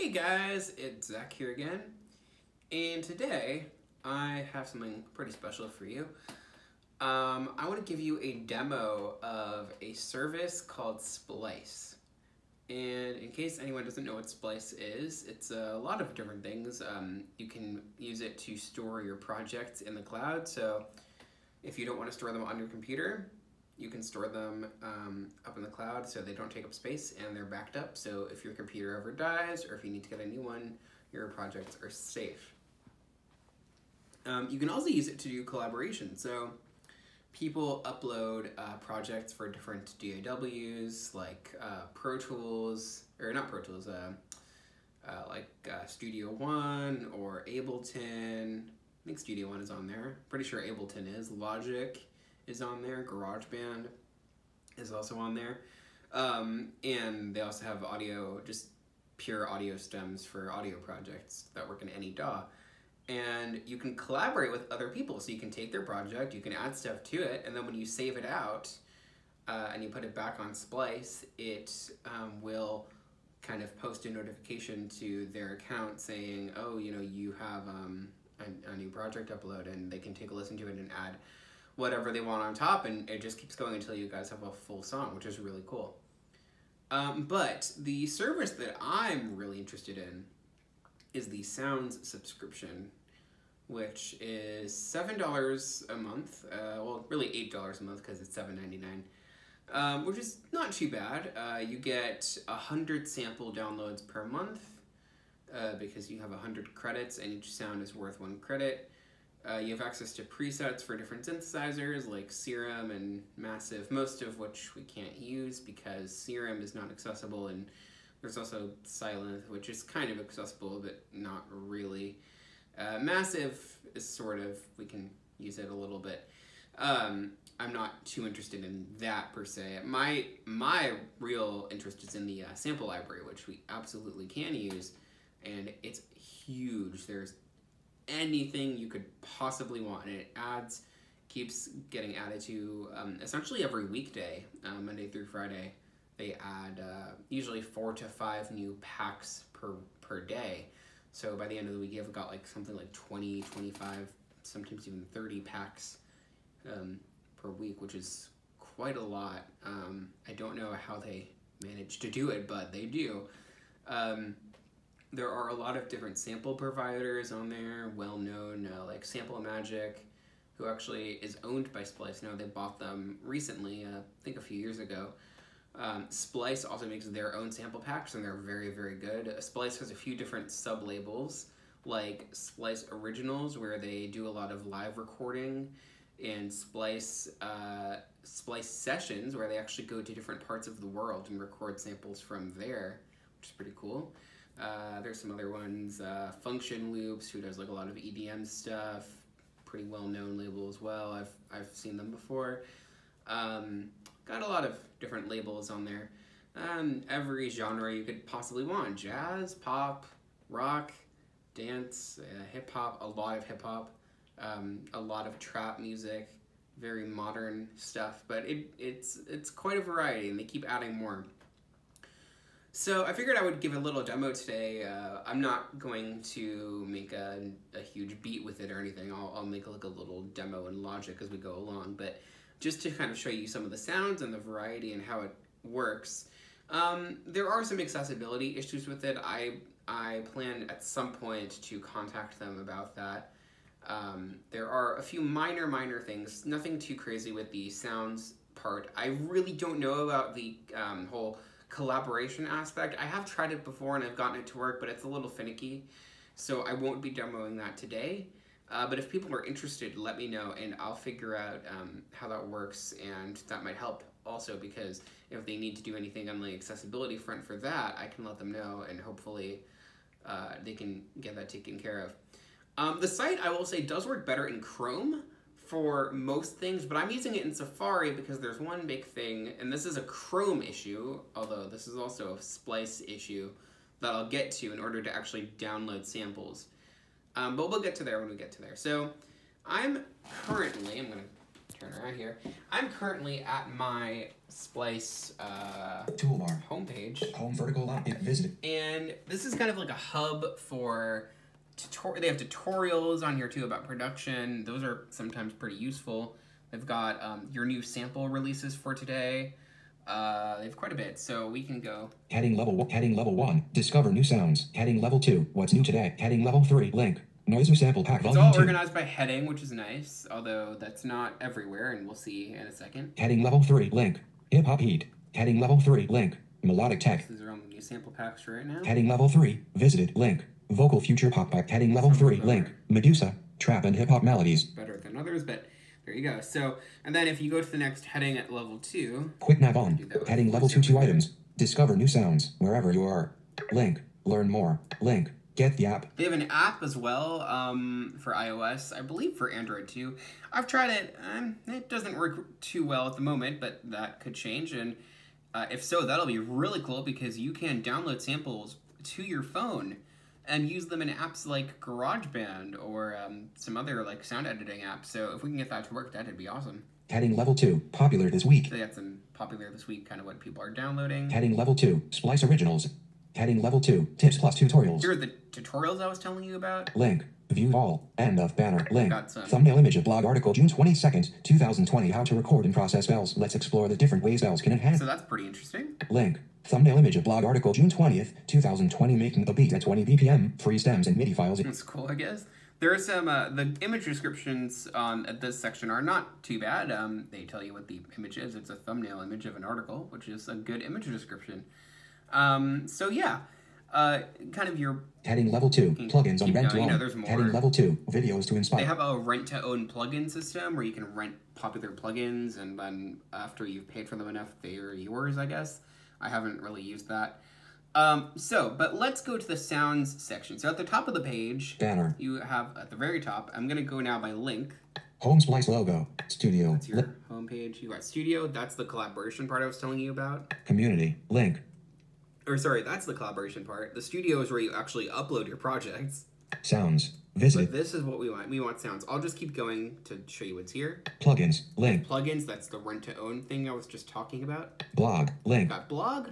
Hey guys, it's Zach here again, and today I have something pretty special for you. Um, I want to give you a demo of a service called Splice. And in case anyone doesn't know what Splice is, it's a lot of different things. Um, you can use it to store your projects in the cloud. So if you don't want to store them on your computer, you can store them um, up in the cloud so they don't take up space and they're backed up. So if your computer ever dies or if you need to get a new one, your projects are safe. Um, you can also use it to do collaboration. So people upload uh, projects for different DAWs like uh, Pro Tools, or not Pro Tools, uh, uh like uh, Studio One or Ableton. I think Studio One is on there. Pretty sure Ableton is. Logic is on there. GarageBand is also on there. Um, and they also have audio, just pure audio stems for audio projects that work in any DAW. And you can collaborate with other people. So you can take their project, you can add stuff to it, and then when you save it out uh, and you put it back on Splice, it um, will kind of post a notification to their account saying, oh, you know, you have um, a, a new project upload, and they can take a listen to it and add whatever they want on top, and it just keeps going until you guys have a full song, which is really cool. Um, but the service that I'm really interested in is the Sounds subscription, which is seven dollars a month. Uh, well, really eight dollars a month because it's seven ninety nine, um, which is not too bad. Uh, you get a hundred sample downloads per month uh, because you have a hundred credits, and each sound is worth one credit. Uh, you have access to presets for different synthesizers like Serum and Massive, most of which we can't use because Serum is not accessible, and there's also Sylenth, which is kind of accessible but not really. Uh, Massive is sort of, we can use it a little bit. Um, I'm not too interested in that per se. My my real interest is in the uh, sample library, which we absolutely can use, and it's huge. There's anything you could possibly want, and it adds keeps getting added to um, essentially every weekday, uh, Monday through Friday. They add uh, usually four to five new packs per per day. So by the end of the week, you've got like something like 20, 25, sometimes even 30 packs um, per week, which is quite a lot. Um, I don't know how they manage to do it, but they do. Um, there are a lot of different sample providers on there, well known, uh, like Sample Magic, who actually is owned by Splice now. They bought them recently, uh, I think a few years ago. Um, Splice also makes their own sample packs, and they're very, very good. Uh, Splice has a few different sub labels, like Splice Originals, where they do a lot of live recording, and Splice uh, Splice Sessions, where they actually go to different parts of the world and record samples from there, which is pretty cool. Uh, there's some other ones, uh, Function Loops, who does like a lot of EDM stuff, pretty well-known label as well. I've I've seen them before. Um, got a lot of different labels on there. Um, every genre you could possibly want: jazz, pop, rock, dance, uh, hip hop. A lot of hip hop, um, a lot of trap music, very modern stuff. But it it's it's quite a variety, and they keep adding more. So I figured I would give a little demo today. Uh, I'm not going to make a, a, huge beat with it or anything. I'll, I'll make like a little demo in Logic as we go along, but just to kind of show you some of the sounds and the variety and how it works. Um, there are some accessibility issues with it. I, I plan at some point to contact them about that. Um, there are a few minor, minor things, nothing too crazy with the sounds part. I really don't know about the um, whole collaboration aspect. I have tried it before and I've gotten it to work, but it's a little finicky. So I won't be demoing that today. Uh, but if people are interested, let me know and I'll figure out um, how that works and that might help also because if they need to do anything on the accessibility front for that, I can let them know and hopefully uh, they can get that taken care of. Um, the site, I will say, does work better in Chrome for most things, but I'm using it in Safari because there's one big thing, and this is a Chrome issue, although this is also a Splice issue that I'll get to in order to actually download samples. Um, but we'll get to there when we get to there. So I'm currently, I'm to turn around here. I'm currently at my Splice uh, Toolbar. homepage, Home vertical line. It visited. and this is kind of like a hub for tutor- They have tutorials on here too about production. Those are sometimes pretty useful. They've got um, your new sample releases for today. Uh, they have quite a bit, so we can go. Heading level one. Heading level one. Discover new sounds. Heading level two. What's new today? Heading level three. Link. Noiser sample pack It's all two. organized by heading, which is nice, although that's not everywhere, and we'll see in a second. Heading level three. Link. Hip hop heat. Heading level three. Link. Melodic tech. These are on the new sample packs right now. Heading level three. Visited. Link. Vocal future pop pack. Heading level three. Link. Medusa. Trap and hip hop melodies. better than others, but there you go. So, and then if you go to the next heading at level two, Quick nav on. Heading level two. Two items. Discover new sounds wherever you are. Link. Learn more. Link. Get the app. they have an app as well um, for iOS, I believe for Android too. I've tried it. Um, it doesn't work too well at the moment, but that could change. And uh, if so, that'll be really cool because you can download samples to your phone and use them in apps like GarageBand or um, some other like sound editing apps. So if we can get that to work, that'd be awesome. Heading level two. Popular this week. They got some popular this week, kind of what people are downloading. Heading level two. Splice originals. Heading level two. Tips plus tutorials. Here are the tutorials I was telling you about. Link. View all. End of banner. Link. Thumbnail image of blog article June 22nd, 2020. How to record and process bells. Let's explore the different ways bells can enhance. So that's pretty interesting. Link. Thumbnail image of blog article June 20th, 2020. Making a beat at 20 BPM. Free stems and MIDI files. That's cool, I guess. There are some, uh, the image descriptions on at this section are not too bad. Um, they tell you what the image is. It's a thumbnail image of an article, which is a good image description. Um, so yeah, uh, kind of your, Heading level two. Plugins on rent to going. Own. there's more. Heading level two. Videos to inspire. they have a rent to own plugin system where you can rent popular plugins and then after you've paid for them enough, they're yours, I guess. I haven't really used that. Um, so, but let's go to the sounds section. So at the top of the page, Banner. you have at the very top, I'm gonna go now by link. Home Splice logo. Studio. It's your homepage. You got studio. That's the collaboration part I was telling you about. Community. Link. Or sorry, that's the collaboration part. The studio is where you actually upload your projects. Sounds. But Visit. this is what we want. We want sounds. I'll just keep going to show you what's here. Plugins. Link. Plugins. That's the rent to own thing I was just talking about. Blog. Link. Got blog.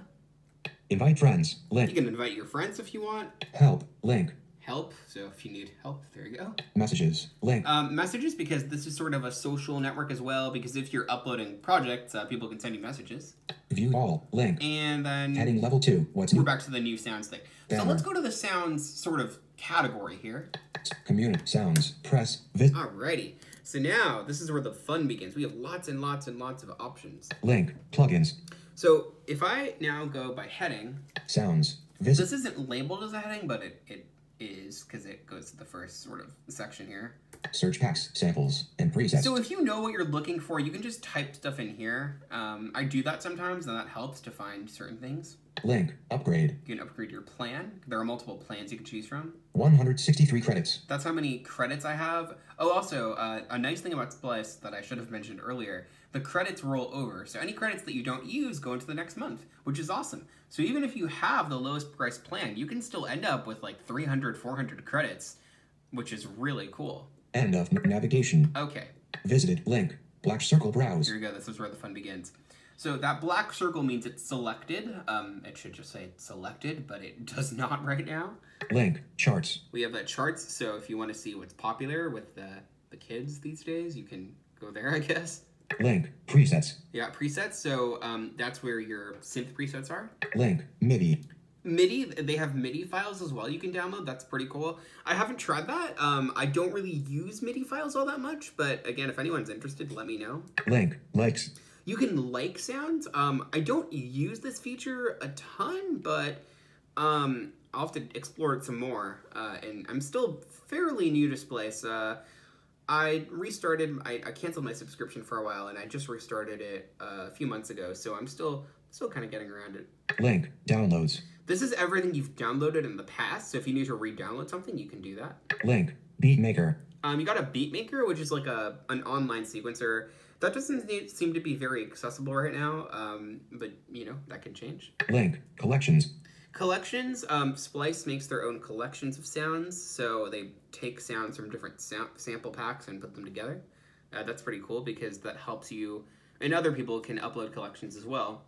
Invite friends. Link. You can invite your friends if you want. Help. Link. Help. So if you need help, there you go. Messages. Link. Um, messages because this is sort of a social network as well. Because if you're uploading projects, uh, people can send you messages. View all. Link. And then Heading level two. What's we're new? back to the new sounds thing. So let's go to the sounds sort of category here. Community. Sounds. Press. Vis. Alrighty. So now this is where the fun begins. We have lots and lots and lots of options. Link. Plugins. So if I now go by heading, Sounds. This isn't labeled as a heading, but it, it is because it goes to the first sort of section here. Search packs. Samples. And presets. So if you know what you're looking for, you can just type stuff in here. Um, I do that sometimes, and that helps to find certain things. Link. Upgrade. You can upgrade your plan. There are multiple plans you can choose from. 163 credits. That's how many credits I have. Oh, also, uh, a nice thing about Splice that I should have mentioned earlier the credits roll over. So any credits that you don't use go into the next month, which is awesome. So even if you have the lowest price plan, you can still end up with like 300, 400 credits, which is really cool. End of navigation. Okay, Visited. Link. Black circle browse. here we go. This is where the fun begins. So that black circle means it's selected. Um, it should just say selected, but it does not right now. Link. Charts. We have the charts, so if you want to see what's popular with the, the kids these days, you can go there, I guess. Link. Presets. Yeah, presets, so um, that's where your synth presets are. Link. MIDI. MIDI, they have MIDI files as well you can download. That's pretty cool. I haven't tried that. Um, I don't really use MIDI files all that much, but again, if anyone's interested, let me know. Link. Likes. You can like sounds. Um, I don't use this feature a ton, but um, I'll have to explore it some more. Uh, and I'm still fairly new to Splice. Uh, I restarted. I, I canceled my subscription for a while, and I just restarted it uh, a few months ago. So I'm still still kind of getting around it. Link. Downloads. This is everything you've downloaded in the past. So if you need to re-download something, you can do that. Link. Beatmaker. Um, you got a Beatmaker, which is like a an online sequencer. That doesn't seem to be very accessible right now, um, but you know that could change. Link. Collections. Collections. Um, Splice makes their own collections of sounds, so they take sounds from different sound sample packs and put them together. Uh, that's pretty cool because that helps you, and other people can upload collections as well.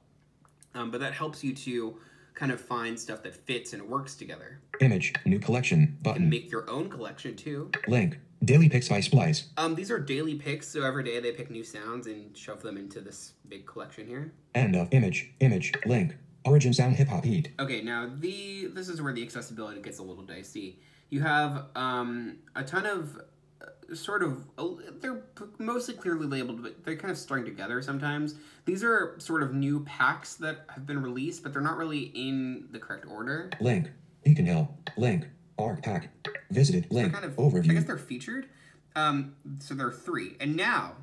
Um, but that helps you to kind of find stuff that fits and works together. Image. New collection. Button. make your own collection too. Link. Daily picks by Splice. Um, these are daily picks, so every day they pick new sounds and shove them into this big collection here. End of image. Image. Link. Origin sound hip hop heat. Okay, now the this is where the accessibility gets a little dicey. You have um, a ton of uh, sort of uh, they're p- mostly clearly labeled, but they're kind of strung together sometimes. These are sort of new packs that have been released, but they're not really in the correct order. Link. Beacon. Link. Arc pack. Visited. Link. kind of Overview. I guess they're featured. Um, so there are three, and now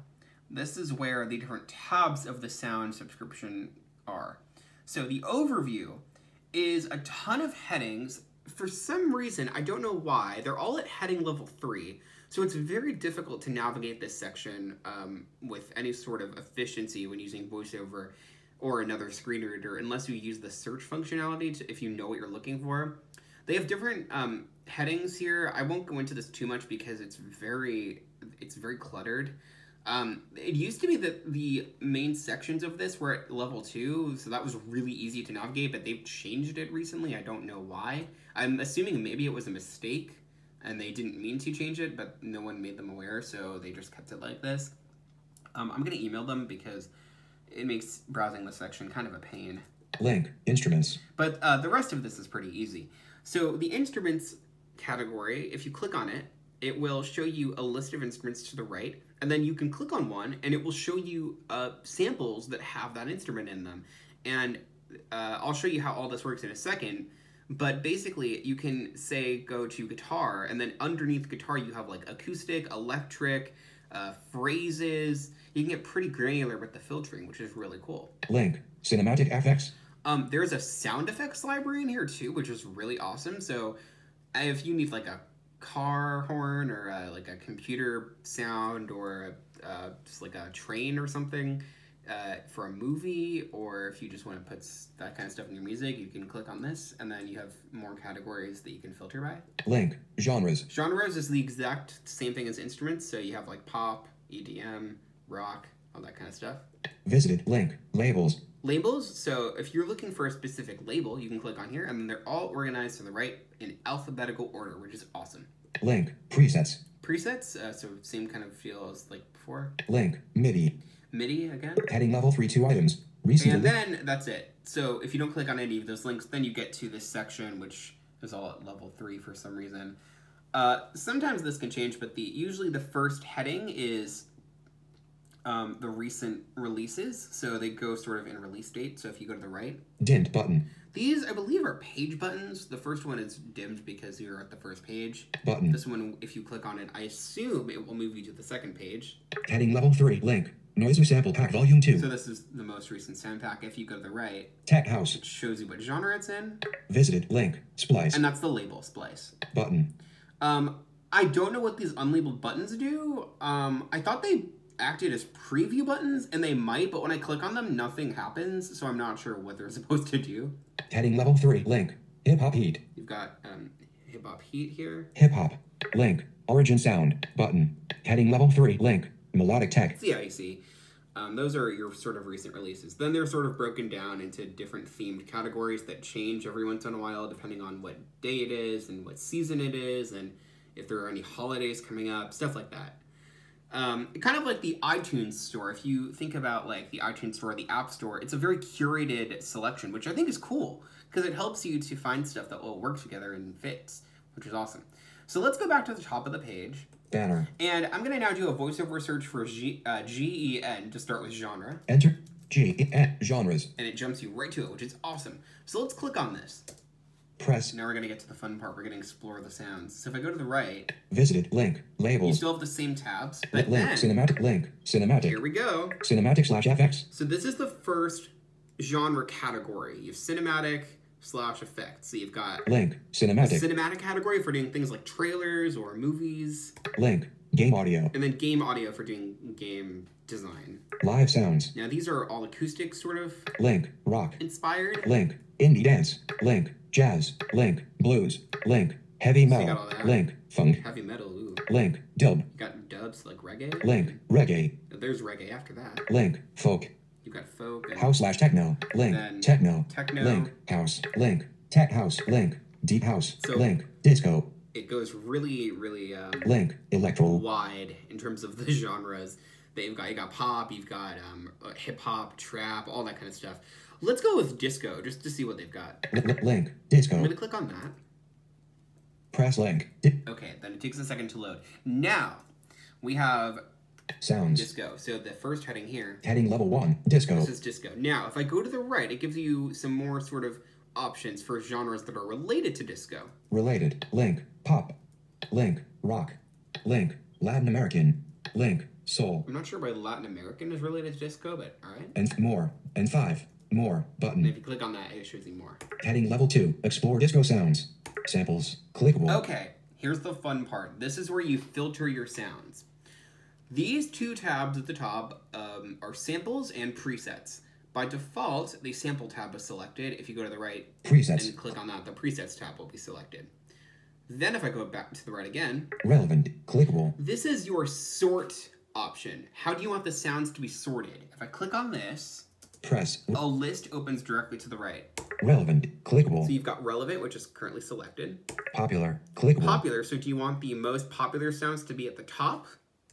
this is where the different tabs of the sound subscription are. So the overview is a ton of headings. For some reason, I don't know why, they're all at heading level three. So it's very difficult to navigate this section um, with any sort of efficiency when using VoiceOver or another screen reader, unless you use the search functionality to, if you know what you're looking for. They have different um, headings here. I won't go into this too much because it's very it's very cluttered. Um, it used to be that the main sections of this were at level two, so that was really easy to navigate. But they've changed it recently. I don't know why. I'm assuming maybe it was a mistake and they didn't mean to change it, but no one made them aware, so they just kept it like this. Um, I'm gonna email them because it makes browsing this section kind of a pain. Link. Instruments. But uh, the rest of this is pretty easy. So the instruments category, if you click on it, it will show you a list of instruments to the right, and then you can click on one, and it will show you uh, samples that have that instrument in them. And uh, I'll show you how all this works in a second. But basically, you can say go to guitar, and then underneath guitar, you have like acoustic, electric, uh, phrases. You can get pretty granular with the filtering, which is really cool. Link. Cinematic FX. Um, there's a sound effects library in here too, which is really awesome. So if you need like a car horn or uh like a computer sound or uh, just like a train or something uh, for a movie, or if you just want to put that kind of stuff in your music, you can click on this, and then you have more categories that you can filter by. Link. Genres. Genres is the exact same thing as instruments, so you have like pop, EDM, rock, all that kind of stuff. Visited. Link. Labels. Labels, so if you're looking for a specific label, you can click on here, and then they're all organized to the right in alphabetical order, which is awesome. Link. Presets. Presets, uh, so same kind of feel as like before. Link. MIDI. MIDI again. Heading level 3 2 items. Recent. And then that's it. So if you don't click on any of those links, then you get to this section, which is all at level three for some reason. Uh, sometimes this can change, but the usually the first heading is um, the recent releases. So they go sort of in release date. So if you go to the right, Dint button. these I believe are page buttons. The first one is dimmed because you're at the first page. Button. This one, if you click on it, I assume it will move you to the second page. Heading level 3. Link. Noiser sample pack volume 2. So this is the most recent sound pack. If you go to the right, Tech house. it shows you what genre it's in. Visited. Link. Splice. And that's the label, Splice. Button. Um, I don't know what these unlabeled buttons do. Um, I thought they acted as preview buttons, and they might, but when I click on them, nothing happens, so I'm not sure what they're supposed to do. Heading level 3. Link. Hip hop heat. You've got um, Hip Hop Heat here. Hip hop. Link. Origin sound. Button. Heading level 3. Link. Melodic tech. See how you see. Um, those are your sort of recent releases. Then they're sort of broken down into different themed categories that change every once in a while depending on what day it is and what season it is and if there are any holidays coming up, stuff like that. Um, kind of like the iTunes store. If you think about like the iTunes store, the App Store, it's a very curated selection, which I think is cool because it helps you to find stuff that will work together and fits, which is awesome. So let's go back to the top of the page. Banner. And I'm gonna now do a voiceover search for G, uh, G-E-N to start with genre, Enter. G. E, N, genres. and it jumps you right to it, which is awesome. So let's click on this. Press. Now we're gonna get to the fun part. We're gonna explore the sounds. So if I go to the right, Visited. Link. Label. You still have the same tabs, but Link. then Cinematic. Link. Cinematic. here we go. Cinematic slash FX. So this is the first genre category. You have cinematic slash effects. So you've got Link. Cinematic. cinematic category for doing things like trailers or movies, Link. Game audio. and then game audio for doing game design. Live sounds. Now these are all acoustic sort of Link. Rock. inspired. Link. Indie dance. Link. Jazz. Link. Blues. Link. Heavy metal. Link. Funk. Heavy metal, ooh. Link. Dub. You got dubs like reggae. Link. Reggae. There's reggae after that. Link. Folk. You got folk. And House slash techno. Link. Techno. techno. Link. House. Link. Tech house. Link. Deep house. So- Link. Disco. It goes really, really um, Link. Electro. wide in terms of the genres that you've got. You got pop, you've got um, hip hop, trap, all that kind of stuff. Let's go with disco just to see what they've got. Li- li- Link. I'm Disco. gonna click on that. Press link. Okay, then it takes a second to load. Now we have sounds. disco. So the first heading here, Heading level one. Disco. this is disco. Now, if I go to the right, it gives you some more sort of options for genres that are related to disco. Related. Link. Pop. Link. Rock. Link. Latin American. Link. Soul. I'm not sure why Latin American is related to disco, but all right. And more. And five. More. And Button. if you click on that, it shows you more. Heading level two. Explore disco sounds. Samples. Clickable. Okay, here's the fun part. This is where you filter your sounds. These two tabs at the top um, are samples and presets. By default, the sample tab is selected. If you go to the right Presets. and click on that, the presets tab will be selected. Then if I go back to the right again, Relevant. Clickable. this is your sort option. How do you want the sounds to be sorted? If I click on this, Press. a list opens directly to the right. Relevant. Clickable. So you've got relevant, which is currently selected. Popular. Clickable. Popular, so do you want the most popular sounds to be at the top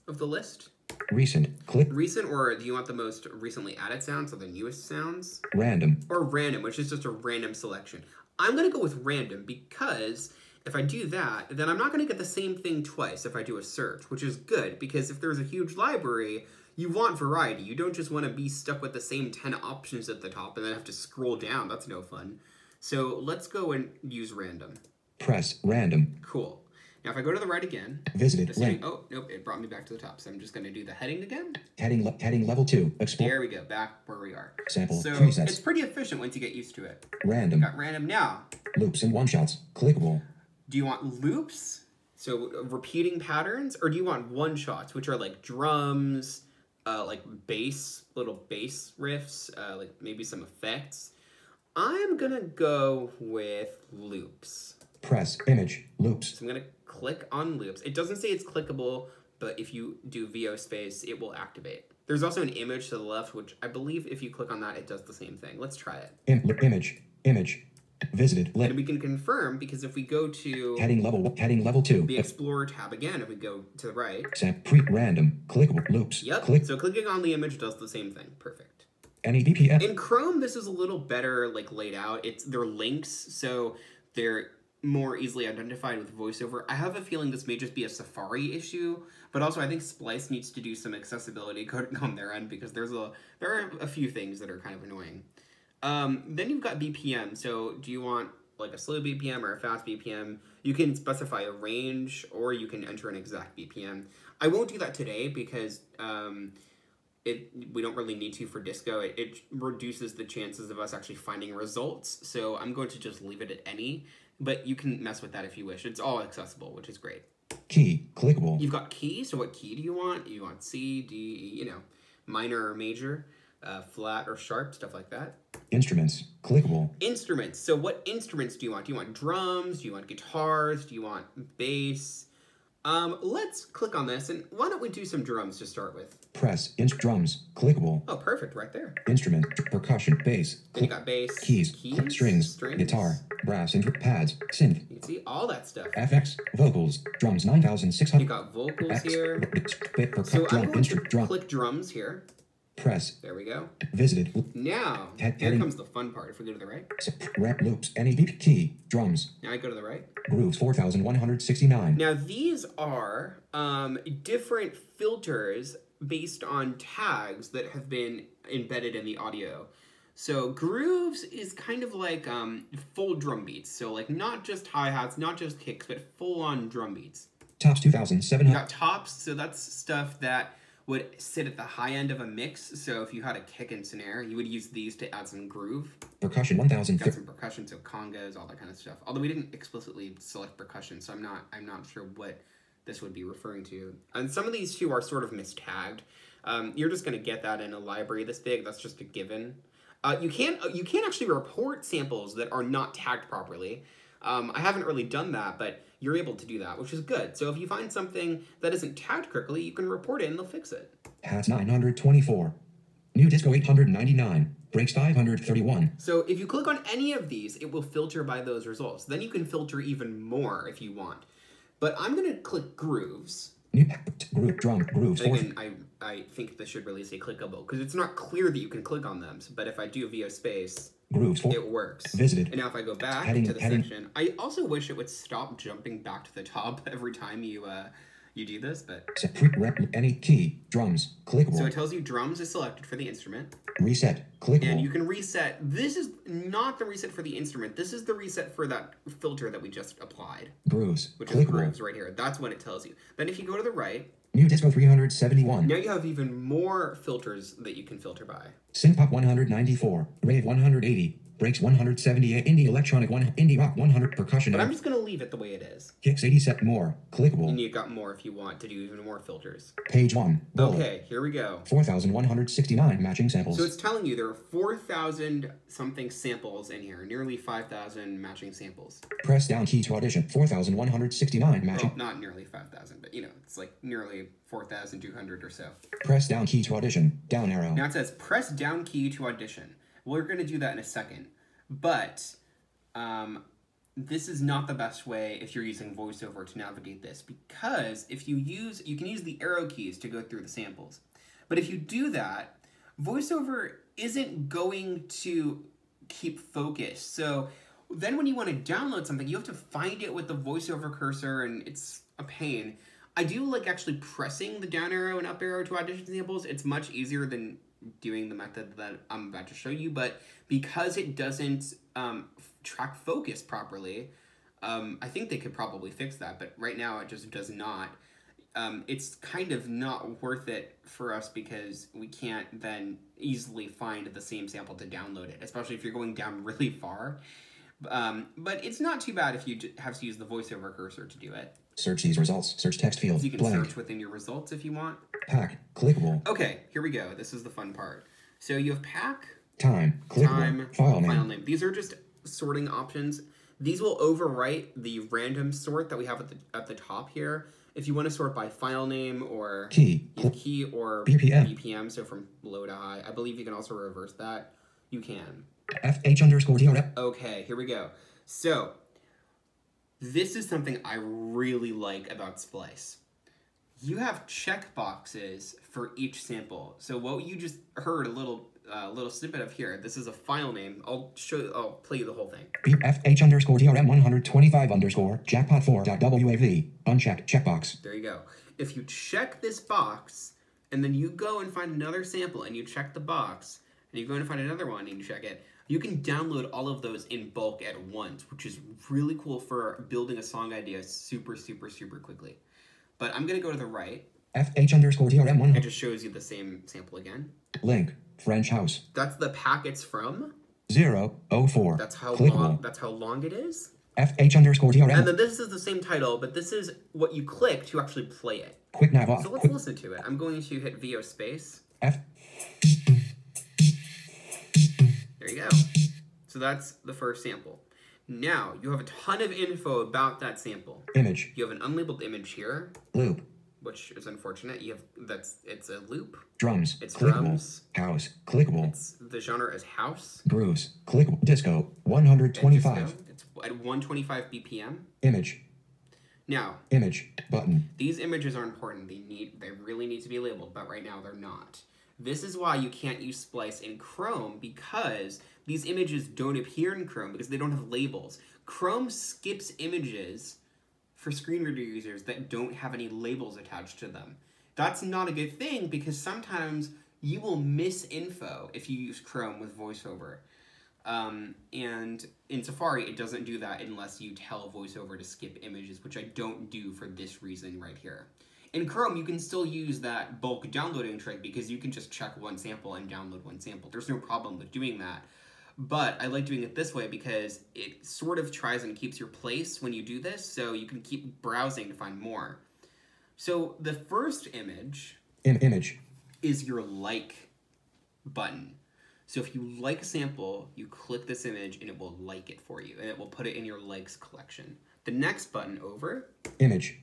of the list? Recent. Click. Recent, or do you want the most recently added sounds, so the newest sounds? Random. Or random, which is just a random selection. I'm gonna go with random because if I do that, then I'm not gonna get the same thing twice if I do a search, which is good because if there's a huge library, you want variety. You don't just want to be stuck with the same 10 options at the top and then have to scroll down. That's no fun. So let's go and use random. Press. Random. Cool. Now if I go to the right again, Visited. heading, Link. oh, nope, it brought me back to the top. So I'm just gonna do the heading again. Heading. Le- heading level two. Explore. There we go, back where we are. Sample. So presets. it's pretty efficient once you get used to it. Random. Got random now. Loops and one shots. Clickable. Do you want loops? So repeating patterns, or do you want one shots, which are like drums, uh, like bass, little bass riffs, uh, like maybe some effects? I'm gonna go with loops. Press. Image. Loops. So I'm gonna click on loops. It doesn't say it's clickable, but if you do VO space, it will activate. There's also an image to the left, which I believe if you click on that, it does the same thing. Let's try it. Im- image. Image. Visited. And we can confirm because if we go to Heading level. Heading level two. the uh, Explorer tab again, if we go to the right, Sam. Pre. Random. Clickable. Loops. yep. Click. So clicking on the image does the same thing. Perfect. Any BPM. In Chrome, this is a little better like laid out. It's they're links, so they're more easily identified with voiceover. I have a feeling this may just be a Safari issue, but also I think Splice needs to do some accessibility coding on their end because there's a there are a few things that are kind of annoying. Um, then you've got BPM. So do you want like a slow BPM or a fast BPM? You can specify a range or you can enter an exact BPM. I won't do that today because um, it we don't really need to for disco. It, it reduces the chances of us actually finding results. So I'm going to just leave it at any. But you can mess with that if you wish. It's all accessible, which is great. Key. Clickable. You've got key. So what key do you want? You want C, D, you know, minor or major, uh, flat or sharp, stuff like that. Instruments. Clickable. Instruments. So what instruments do you want? Do you want drums? Do you want guitars? Do you want bass? Um, let's click on this and why don't we do some drums to start with? Press. Inst. Drums. Clickable. Oh, perfect, right there. Instrument. Percussion. Bass. Then you got bass, Keys. keys strings, strings, Guitar. Brass. And pads. Synth. You can see all that stuff. FX. Vocals. Drums. 9,600. You got vocals X. here. Bit So I'm going to click drums here. Press. There we go. Visited. Now, Head- here heading- comes the fun part. If we go to the right, Rep loops. Any VP key. Drums. now I go to the right. Grooves. Four thousand one hundred sixty nine. Now these are um, different filters based on tags that have been embedded in the audio. So grooves is kind of like um, full drum beats. So like not just hi hats, not just kicks, but full on drum beats. Tops two thousand seven You hundred. got tops, so that's stuff that would sit at the high end of a mix. So if you had a kick and snare, you would use these to add some groove. Percussion one thousand. Got some percussion, so congas, all that kind of stuff. Although we didn't explicitly select percussion, so I'm not I'm not sure what this would be referring to. And some of these two are sort of mistagged. Um, you're just gonna get that in a library this big. That's just a given. Uh, you can't you can't actually report samples that are not tagged properly. Um, I haven't really done that, but you're able to do that, which is good. So if you find something that isn't tagged correctly, you can report it and they'll fix it. Hats 924. New disco 899. Breaks 531. So if you click on any of these, it will filter by those results. Then you can filter even more if you want. But I'm going to click grooves. New group drum grooves. Again, I, I think this should really say clickable because it's not clear that you can click on them. But if I do VO space, Grooves. It works. Visited. And now if I go back Heading- to the heading- section, I also wish it would stop jumping back to the top every time you uh, you do this. But Set pre rep any key. Drums. Clickable. so it tells you drums is selected for the instrument, Reset. Clickable. and you can reset. This is not the reset for the instrument. This is the reset for that filter that we just applied, grooves. which is Clickable. grooves right here. That's what it tells you. Then if you go to the right, New disco 371. now you have even more filters that you can filter by. Synth-pop 194. Rave 180. Breaks 178. Uh, Indie electronic 1. Indie rock 100. Percussion. But I'm just gonna leave it the way it is. Kicks 87. More. Clickable. And you got more if you want to do even more filters. Page 1. Bullet. Okay, here we go. 4,169 matching samples. So it's telling you there are 4,000 something samples in here, nearly 5,000 matching samples. Press down key to audition. 4,169 matching. Well, not nearly 5,000, but you know, it's like nearly 4,200 or so. Press down key to audition. Down arrow. Now it says press down key to audition. We're going to do that in a second. But um, this is not the best way if you're using VoiceOver to navigate this because if you use, you can use the arrow keys to go through the samples. But if you do that, VoiceOver isn't going to keep focus. So then when you want to download something, you have to find it with the VoiceOver cursor and it's a pain. I do like actually pressing the down arrow and up arrow to audition samples. It's much easier than doing the method that I'm about to show you, but because it doesn't um, track focus properly, um, I think they could probably fix that, but right now it just does not. Um, it's kind of not worth it for us because we can't then easily find the same sample to download it, especially if you're going down really far. Um, but it's not too bad if you have to use the voiceover cursor to do it. Search these results. Search text field. You can Blank. search within your results if you want. Pack. Clickable. Okay, here we go. This is the fun part. So you have pack, Time. Clickable. time, File name. These are just sorting options. These will overwrite the random sort that we have at the at the top here. If you want to sort by file name or Key. key or BPM. BPM, so from low to high. I believe you can also reverse that. You can. FH underscore TRF. Okay, here we go. So, this is something I really like about Splice. You have checkboxes for each sample. So what you just heard a little uh, little snippet of here. This is a file name. I'll show. I'll play you the whole thing. BFH underscore TRM 125 underscore jackpot 4 dot WAV. Unchecked. Checkbox. There you go. If you check this box and then you go and find another sample and you check the box and you go and find another one and you check it, you can download all of those in bulk at once, which is really cool for building a song idea super, super, super quickly. But I'm gonna go to the right. FH underscore DRM1. It just shows you the same sample again. Link. French house. That's the packets from. 004. That's how Clickable. long. That's how long it is. FH underscore DRM. And then this is the same title, but this is what you click to actually play it. Quick nav off. So let's Quick. listen to it. I'm going to hit VO space. F. There you go. So that's the first sample. Now, you have a ton of info about that sample. Image. You have an unlabeled image here, Loop. which is unfortunate. You have that's it's a loop. Drums. It's Clickable. drums. House. Clickable. It's the genre is house. Grooves. Clickable. Disco. 125. disco. Uh, it's at 125 BPM. Image. Now, Image. Button. these images are important. They need they really need to be labeled, but right now they're not. This is why you can't use Splice in Chrome because these images don't appear in Chrome because they don't have labels. Chrome skips images for screen reader users that don't have any labels attached to them. That's not a good thing because sometimes you will miss info if you use Chrome with VoiceOver. Um, and in Safari, it doesn't do that unless you tell VoiceOver to skip images, which I don't do for this reason right here. In Chrome, you can still use that bulk downloading trick because you can just check one sample and download one sample. There's no problem with doing that. But I like doing it this way because it sort of tries and keeps your place when you do this, so you can keep browsing to find more. So the first image Im- image. is your like button. So if you like a sample, you click this image and it will like it for you and it will put it in your likes collection. The next button over, Image.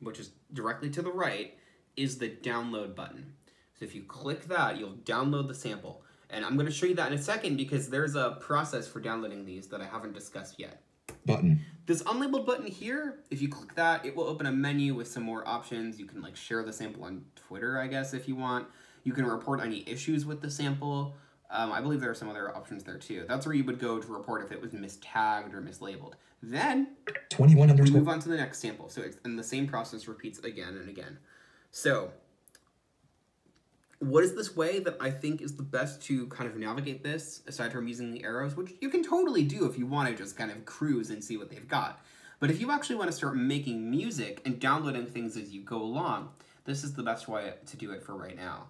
Which is directly to the right, is the download button. So if you click that, you'll download the sample. And I'm going to show you that in a second because there's a process for downloading these that I haven't discussed yet. Button. This unlabeled button here, if you click that, it will open a menu with some more options. You can like share the sample on Twitter, I guess, if you want. You can report any issues with the sample. Um, I believe there are some other options there too. That's where you would go to report if it was mistagged or mislabeled. Then 21 we underscore. move on to the next sample. So it's, and the same process repeats again and again. So what is this way that I think is the best to kind of navigate this, aside from using the arrows, which you can totally do if you want to just kind of cruise and see what they've got. But if you actually want to start making music and downloading things as you go along, this is the best way to do it for right now.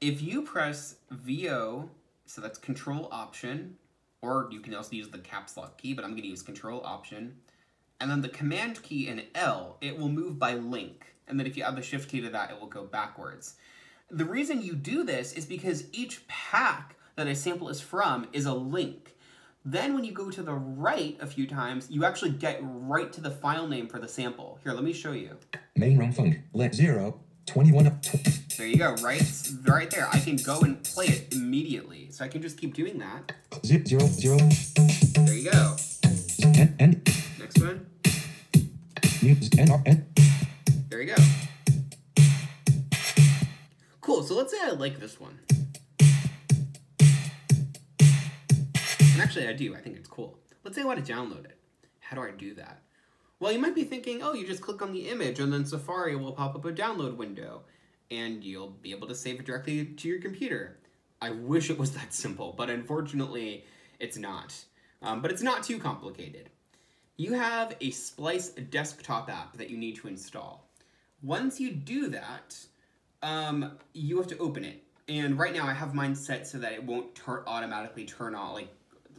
If you press VO, so that's Control Option, or you can also use the caps lock key, but I'm going to use Control Option, and then the Command key and L, it will move by link. And then if you add the Shift key to that, it will go backwards. The reason you do this is because each pack that a sample is from is a link. Then when you go to the right a few times, you actually get right to the file name for the sample. Here, let me show you. Main run funk. Let 0. 21 up. Tw- There you go, right? Right there. I can go and play it immediately. So I can just keep doing that. zip 0. 0. There you go. And. And. Next one. And. And. There you go. Cool, so let's say I like this one. And actually, I do. I think it's cool. Let's say I want to download it. How do I do that? Well, you might be thinking, oh, you just click on the image and then Safari will pop up a download window and you'll be able to save it directly to your computer. I wish it was that simple, but unfortunately, it's not. Um, but it's not too complicated. You have a Splice desktop app that you need to install. Once you do that, um, you have to open it. And right now I have mine set so that it won't automatically turn on like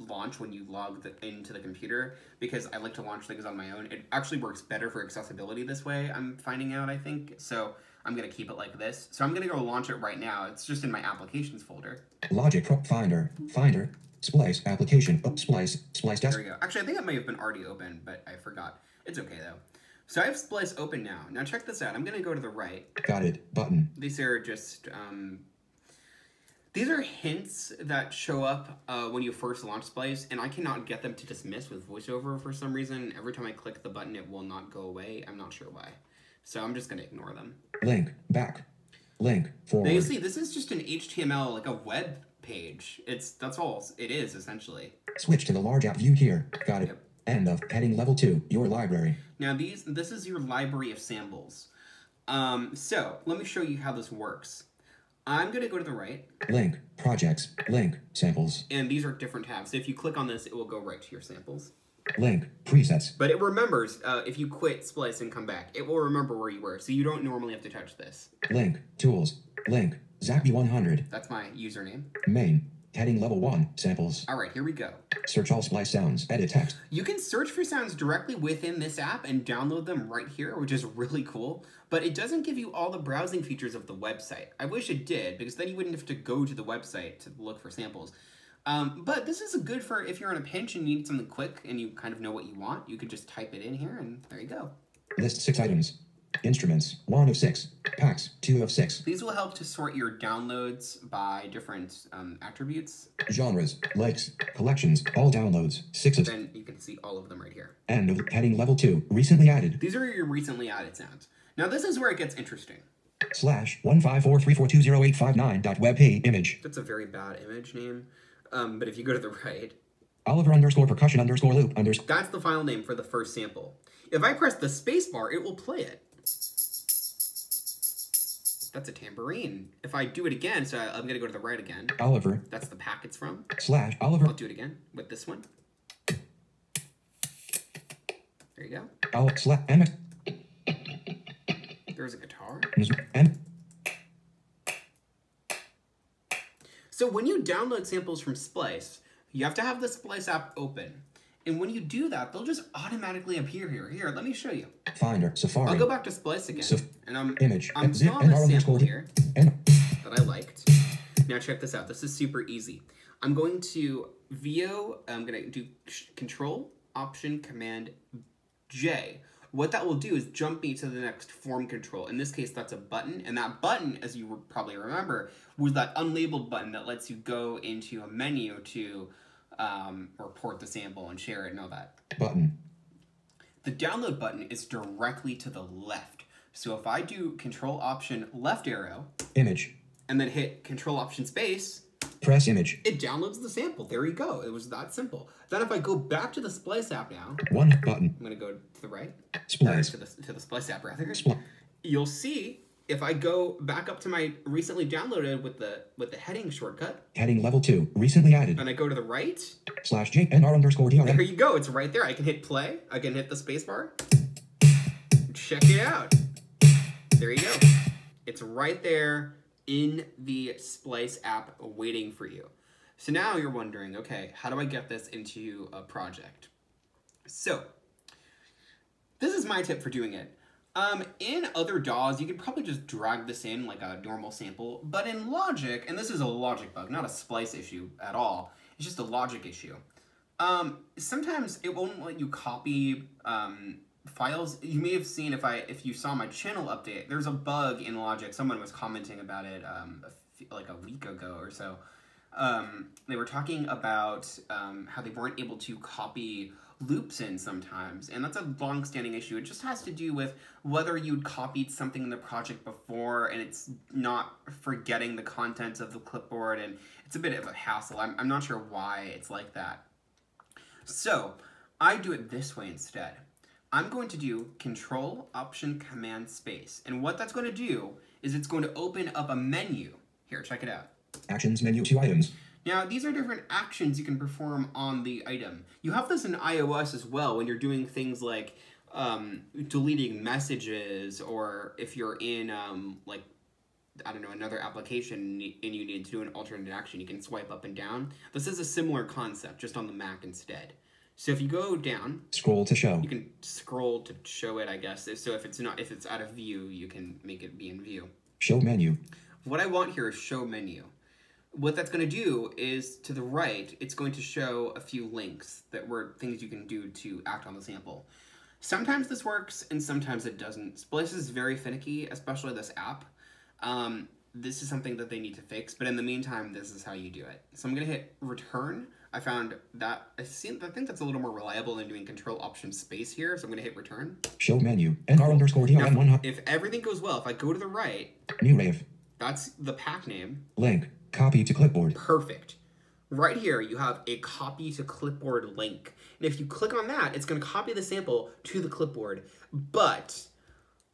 launch when you log the, into the computer because I like to launch things on my own. It actually works better for accessibility this way. I'm finding out I think so. I'm gonna keep it like this. So I'm gonna go launch it right now. It's just in my applications folder. Logic. Pro- Finder. Finder. Splice. Application. Up. Splice. Splice There we go. Actually, I think it may have been already open, but I forgot. It's okay though. So I have Splice open now. Now check this out. I'm gonna go to the right. Got it. Button. These are just um, these are hints that show up uh, when you first launch Splice, and I cannot get them to dismiss with VoiceOver for some reason. Every time I click the button, it will not go away. I'm not sure why. So I'm just gonna ignore them. Link. Back. Link. Now you Forward. see, this is just an HTML, like a web page. It's that's all it is essentially. Switch to the large app view here. Got it. Yep. End of heading level 2. Your library. Now these this is your library of samples. Um, so let me show you how this works. I'm gonna go to the right, Link. Projects. Link. Samples. and these are different tabs. So if you click on this, it will go right to your samples. Link. Presets. But it remembers uh, if you quit Splice and come back, it will remember where you were. So you don't normally have to touch this. Link. Tools. Link. Zappy100. That's my username. Main. Heading level 1. Samples. All right, here we go. Search all splice sounds. Edit text. You can search for sounds directly within this app and download them right here, which is really cool. But it doesn't give you all the browsing features of the website. I wish it did, because then you wouldn't have to go to the website to look for samples. Um, but this is good for if you're on a pinch and you need something quick and you kind of know what you want. You could just type it in here, and there you go. List 6 items. Instruments. 1 of 6. Packs. 2 of 6. These will help to sort your downloads by different um, attributes. Genres. Likes. Collections. All downloads. 6 of Then you can see all of them right here. End of heading level 2. Recently added. These are your recently added sounds. Now this is where it gets interesting. Slash 15434208859.webp image. That's a very bad image name. Um, but if you go to the right, Oliver underscore percussion underscore loop underscore. that's the file name for the first sample. If I press the spacebar, it will play it. That's a tambourine. If I do it again, so I'm gonna go to the right again. Oliver That's the pack it's from. slash Oliver. I'll do it again with this one. There you go. Ol slash M. There's a guitar. M. So when you download samples from Splice, you have to have the Splice app open. And when you do that, they'll just automatically appear here. Here, let me show you. Finder. Safari. I'll go back to Splice again. So- and I'm Image. I'm Zip on and this sample here And that I liked. Now check this out. This is super easy. I'm going to VO, I'm going to do sh- Control, Option, Command, J. What that will do is jump me to the next form control. In this case, that's a button. And that button, as you probably remember, was that unlabeled button that lets you go into a menu to um, report the sample and share it and all that. Button. The download button is directly to the left. So if I do Control Option left arrow Image. and then hit Control Option space, Press image. it downloads the sample. There you go. It was that simple. Then if I go back to the Splice app now, 1 button. I'm gonna go to the right, Splice. to the to the Splice app rather. Spli- You'll see if I go back up to my recently downloaded with the with the heading shortcut, Heading level 2. Recently added. and I go to the right, Slash JNR underscore DR. there DRM. you go. It's right there. I can hit play. I can hit the space bar. Check it out. There you go. It's right there in the Splice app waiting for you. So now you're wondering, okay, how do I get this into a project? So, this is my tip for doing it. Um, in other DAWs, you could probably just drag this in like a normal sample, but in Logic, and this is a Logic bug, not a Splice issue at all, it's just a Logic issue. Um, sometimes it won't let you copy um, files. You may have seen if I if you saw my channel update, there's a bug in Logic. Someone was commenting about it um, like a week ago or so. Um, they were talking about um, how they weren't able to copy loops in sometimes, and that's a long-standing issue. It just has to do with whether you'd copied something in the project before, and it's not forgetting the contents of the clipboard, and it's a bit of a hassle. I'm, I'm not sure why it's like that. So I do it this way instead. I'm going to do Control Option Command Space, and what that's going to do is it's going to open up a menu. Here, check it out. Actions menu 2 items. Now, these are different actions you can perform on the item. You have this in iOS as well when you're doing things like um, deleting messages, or if you're in um, like I don't know another application and you need to do an alternate action, you can swipe up and down. This is a similar concept, just on the Mac instead. So if you go down, Scroll to show. you can scroll to show it, I guess. So if it's not if it's out of view, you can make it be in view. Show menu. What I want here is show menu. What that's going to do is to the right, it's going to show a few links that were things you can do to act on the sample. Sometimes this works and sometimes it doesn't. Splice is very finicky, especially this app. Um, this is something that they need to fix, but in the meantime, this is how you do it. So I'm going to hit return. I found that I see I think that's a little more reliable than doing control option space here, so I'm going to hit return. Show menu. NR underscore DRM 100. If everything goes well, if I go to the right, New rave. that's the pack name. Link. Copy to clipboard. Perfect. Right here, you have a copy to clipboard link. And if you click on that, it's going to copy the sample to the clipboard. But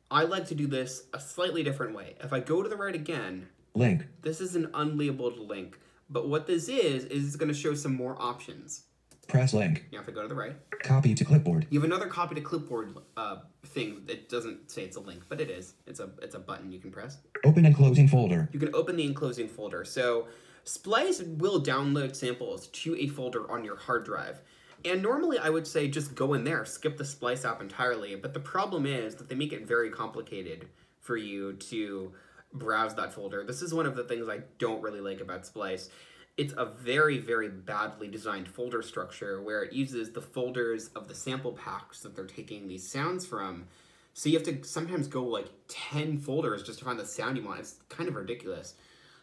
I like to do this a slightly different way. If I go to the right again, Link. this is an unlabeled link. But what this is, is it's going to show some more options. Press link. Now, if I go to the right, Copy to clipboard. you have another copy to clipboard uh, thing. It doesn't say it's a link, but it is. It's a it's a button you can press. Open and closing folder. you can open the enclosing folder. So Splice will download samples to a folder on your hard drive. And normally I would say just go in there, skip the Splice app entirely. But the problem is that they make it very complicated for you to browse that folder. This is one of the things I don't really like about Splice. It's a very, very badly designed folder structure where it uses the folders of the sample packs that they're taking these sounds from. So you have to sometimes go like 10 folders just to find the sound you want. It's kind of ridiculous.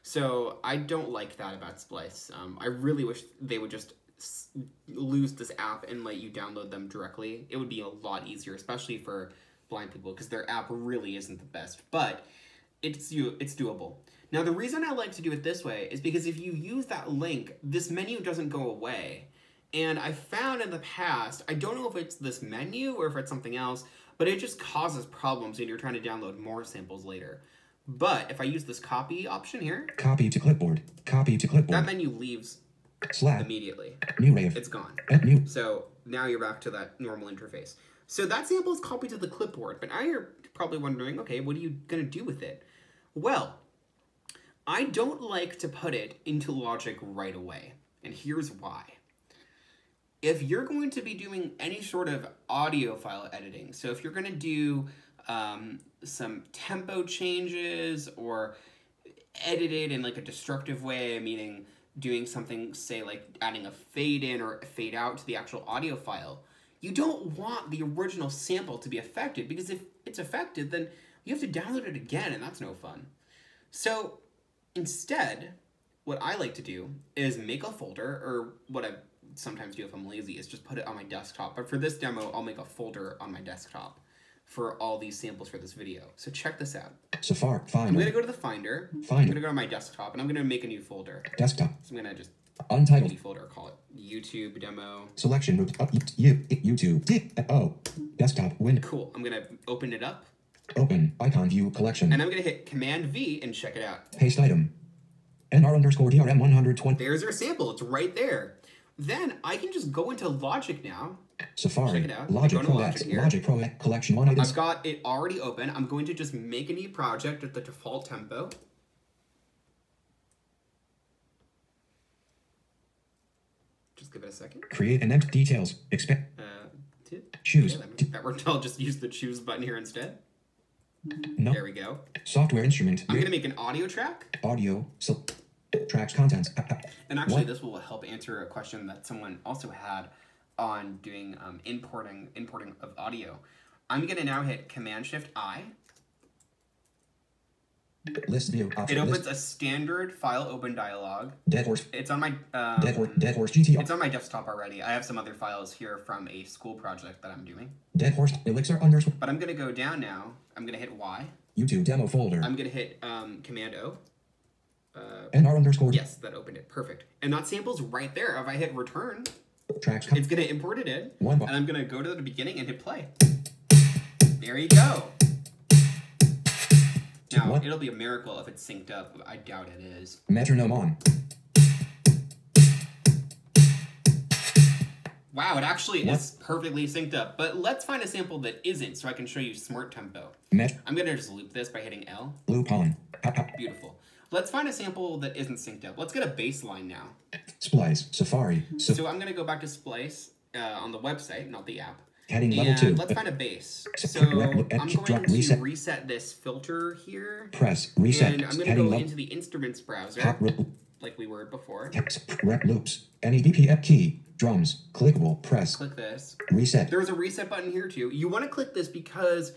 So I don't like that about Splice. Um, I really wish they would just lose this app and let you download them directly. It would be a lot easier, especially for blind people, because their app really isn't the best. But it's you it's doable. Now the reason I like to do it this way is because if you use that link, this menu doesn't go away. And I found in the past, I don't know if it's this menu or if it's something else, but it just causes problems when you're trying to download more samples later. But if I use this copy option here, Copy to clipboard. Copy to clipboard. that menu leaves Slab. immediately. New rave. It's gone. Add new. So now you're back to that normal interface. So that sample is copied to the clipboard, but now you're probably wondering, okay, what are you gonna do with it? Well, I don't like to put it into Logic right away, and here's why. If you're going to be doing any sort of audio file editing, so if you're gonna do um, some tempo changes or edited in like a destructive way, meaning doing something, say, like adding a fade in or fade out to the actual audio file, you don't want the original sample to be affected because if it's affected, then you have to download it again, and that's no fun. So instead, what I like to do is make a folder, or what I sometimes do if I'm lazy is just put it on my desktop. But for this demo, I'll make a folder on my desktop for all these samples for this video. So check this out. Safari. I'm gonna go to the Finder. I'm Finder. gonna go to my desktop, and I'm gonna make a new folder. Desktop. So I'm gonna just Untitled. new folder, call it YouTube demo. Selection moved up. You. YouTube. D. O. Oh, desktop. Window. Cool. I'm gonna open it up, Open. Icon view collection. and I'm gonna hit Command V and check it out. Paste item. NR underscore DRM 120. There's our sample. It's right there. Then I can just go into Logic now. Safari. Check it out. Logic Pro Logic X. Logic Pro X. Collection one items. I've got it already open. I'm going to just make a new project at the default tempo. Just give it a second. Create and empty details. Expect. Uh, Choose. okay, that, that worked. I'll just use the choose button here instead. No. There we go. Software instrument. I'm gonna make an audio track, Audio. So. Tracks contents. Uh, uh, and actually, What? this will help answer a question that someone also had on doing um, importing importing of audio. I'm gonna now hit Command Shift I. List view. It opens List. a standard file open dialog. Dead horse. It's on my um, Dead horse. Dead horse GTR. It's on my desktop already. I have some other files here from a school project that I'm doing. Dead horse. Elixir underscore. But I'm gonna go down now. I'm gonna hit Y. YouTube demo folder. I'm gonna hit um, Command O. Uh, NR underscore. yes, that opened it. Perfect. And that sample's right there. If I hit return, Tracks. It's gonna import it in. One And. I'm gonna go to the beginning and hit play. There you go. Now, What? it'll be a miracle if it's synced up. I doubt it is. Metronome on. Wow, it actually is perfectly synced up. But let's find a sample that isn't so I can show you smart tempo. Met. I'm gonna just loop this by hitting L. Loop on. Beautiful. Let's find a sample that isn't synced up. Let's get a baseline now. Splice. Safari. So, So I'm gonna go back to Splice uh, on the website, not the app. heading level And two. let's find a bass. So So I'm going drop to reset. reset this filter here. Press. Reset. And I'm gonna heading go into the instruments browser, Hot rip. Like we were before. Text. Rep loops. Any BPF key. Drums. Clickable. Press. Click this. Reset. There's a reset button here too. You want to click this because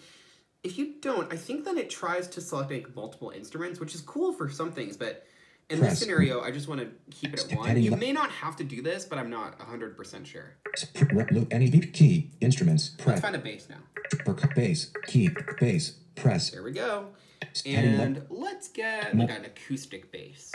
if you don't, I think then it tries to select like multiple instruments, which is cool for some things, but in Press. this scenario, I just want to keep it at one. You may not have to do this, but I'm not 100% sure. Rep loop. Any BP key. Instruments. Let's Press. find a bass now. Bass. Key. Bass. Press. There we go. And let's get like an acoustic bass.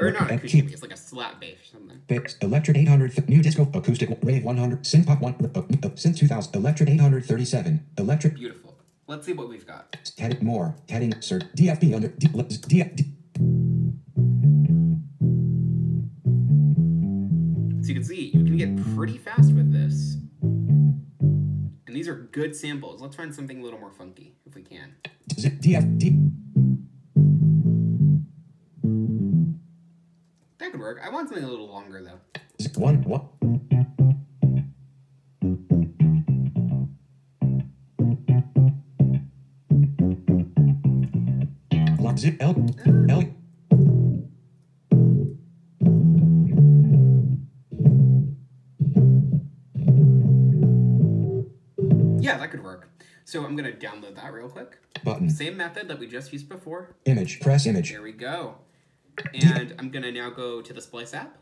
Or not acoustic bass, like a slap bass or something. Bass. Electric 800. New disco. Acoustic. Rave 100. Synth pop 1. Uh, uh, synth 2000. Electric 837. Electric. Beautiful. Let's see what we've got. Heading more. Heading. Sir. DFB under. D, D, So you can see you can get pretty fast with this. And these are good samples. Let's find something a little more funky if we can. Z, DF, D. That could work. I want something a little longer though. One. One. Zip L L Yeah, that could work. So I'm gonna download that real quick. Button Same method that we just used before. image press image There we go. And I'm gonna now go to the Splice app.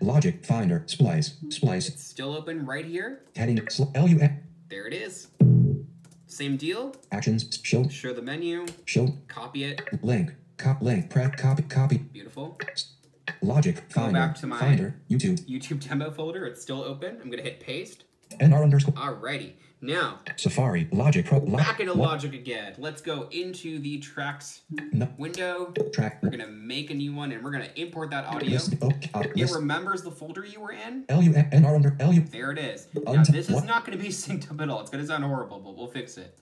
logic finder splice splice It's still open right here. heading sl- L U N There it is. Same deal. actions show Show the menu. show Copy it. link cop link press copy copy Beautiful. logic finder back to my- finder YouTube YouTube demo folder. It's still open. I'm gonna hit paste. NR underscore Alrighty. Now Safari Logic Pro lo- back into Logic again. Let's go into the tracks no, window. track We're gonna make a new one and we're gonna import that audio. oh, uh, It remembers the folder you were in. L U N N R under L U There it is. Now Unt- this is what? not gonna be synced up at all. It's gonna sound horrible, but we'll fix it.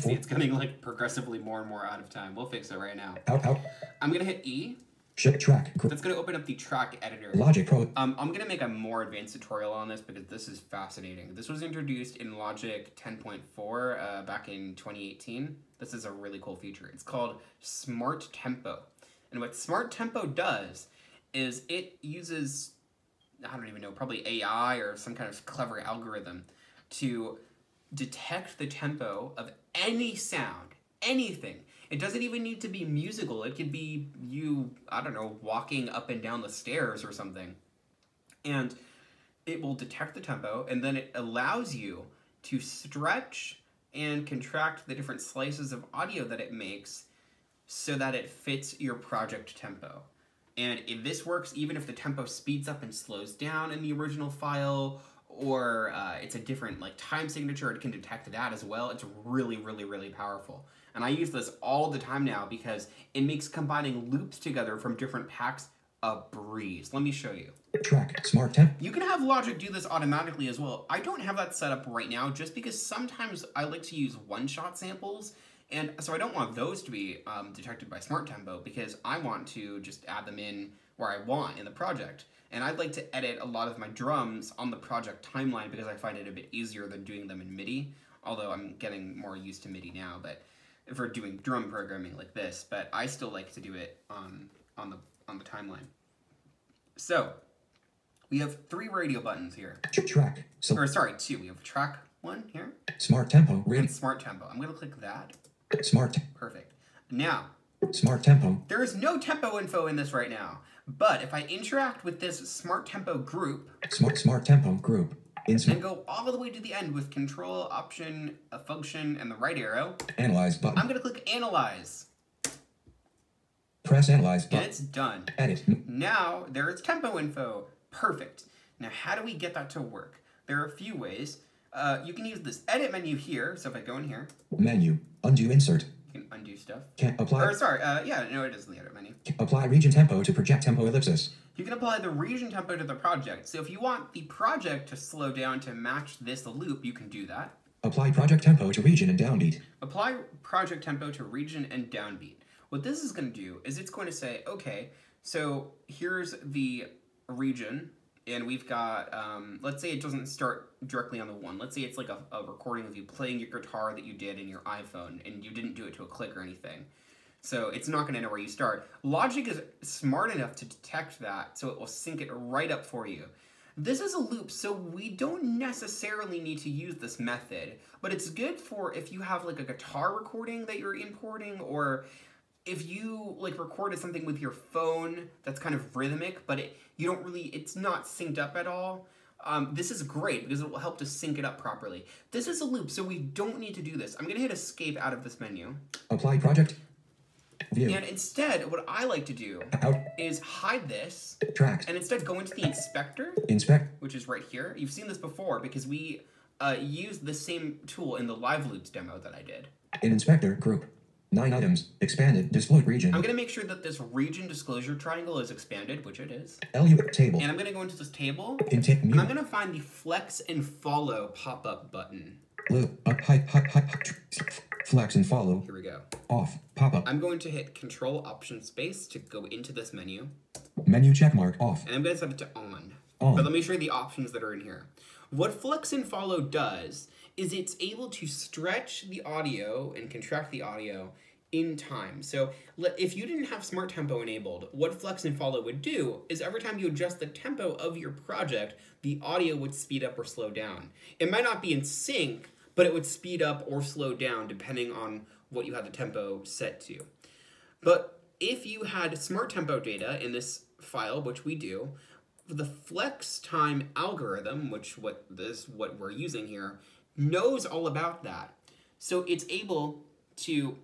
See, it's getting like progressively more and more out of time. We'll fix it right now. out out I'm gonna hit E. Ship track. That's going to open up the track editor. Logic Pro. Um, I'm going to make a more advanced tutorial on this because this is fascinating. This was introduced in Logic 10.4 uh, back in 2018. This is a really cool feature. It's called Smart Tempo. And what Smart Tempo does is it uses, I don't even know, probably AI or some kind of clever algorithm to detect the tempo of any sound, anything. It doesn't even need to be musical. It could be you, I don't know, walking up and down the stairs or something. And it will detect the tempo and then it allows you to stretch and contract the different slices of audio that it makes so that it fits your project tempo. And if this works, even if the tempo speeds up and slows down in the original file, or uh, it's a different like time signature, it can detect that as well. It's really, really, really powerful. And I use this all the time now because it makes combining loops together from different packs a breeze. Let me show you. Track. Smart Temp. You can have Logic do this automatically as well. I don't have that set up right now just because sometimes I like to use one-shot samples and so I don't want those to be um, detected by Smart Tempo because I want to just add them in where I want in the project. And I'd like to edit a lot of my drums on the project timeline because I find it a bit easier than doing them in MIDI. Although I'm getting more used to MIDI now, but for doing drum programming like this, but I still like to do it on on the on the timeline. So we have three radio buttons here. Track. So Or sorry, two. We have track one here Smart Tempo. Radio. and smart tempo. I'm gonna click that. Smart. Perfect. Now, Smart Tempo. there is no tempo info in this right now, but if I interact with this smart tempo group Smart Smart Tempo Group. And go all the way to the end with control, option, a function, and the right arrow, Analyze button. I'm gonna click analyze, Press Analyze and button. it's done. Edit. Now there is tempo info. Perfect. Now how do we get that to work? There are a few ways. Uh, you can use this edit menu here. So if I go in here, Menu. Undo insert. You can undo stuff. Can Or apply. sorry, uh, yeah, no, it is in the edit menu. Apply region tempo to project tempo ellipsis. You can apply the region tempo to the project. So if you want the project to slow down to match this loop, you can do that. Apply project tempo to region and downbeat. Apply project tempo to region and downbeat. What this is going to do is it's going to say, okay, so here's the region, and we've got, um, let's say it doesn't start directly on the one. Let's say it's like a, a recording of you playing your guitar that you did in your iPhone, and you didn't do it to a click or anything. So it's not going to know where you start. Logic is smart enough to detect that, so it will sync it right up for you. This is a loop, so we don't necessarily need to use this method, but it's good for if you have like a guitar recording that you're importing, or if you like recorded something with your phone that's kind of rhythmic, but it you don't really it's not synced up at all. Um, this is great because it will help to sync it up properly. This is a loop, so we don't need to do this. I'm gonna hit escape out of this menu. Apply project. View. And instead, what I like to do Out. is hide this Tracked. and instead go into the inspector, Inspect. which is right here. You've seen this before because we uh, used the same tool in the live loops demo that I did. In inspector group. Nine items. Expanded. Disclosed region. I'm gonna make sure that this region disclosure triangle is expanded, which it is. LU table. And I'm gonna go into this table Intake and I'm gonna find the flex and follow pop-up button. Up. Height. Height. Height. Flex and follow. Here we go. Off. Pop up. I'm going to hit Control Option Space to go into this menu, Menu check mark. Off. and I'm gonna set it to on. On. But let me show you the options that are in here. What Flex and Follow does is it's able to stretch the audio and contract the audio in time. So if you didn't have Smart Tempo enabled, what Flex and Follow would do is every time you adjust the tempo of your project, the audio would speed up or slow down. It might not be in sync, but it would speed up or slow down depending on what you had the tempo set to. But if you had smart tempo data in this file, which we do, the flex time algorithm, which what this what we're using here, knows all about that. So it's able to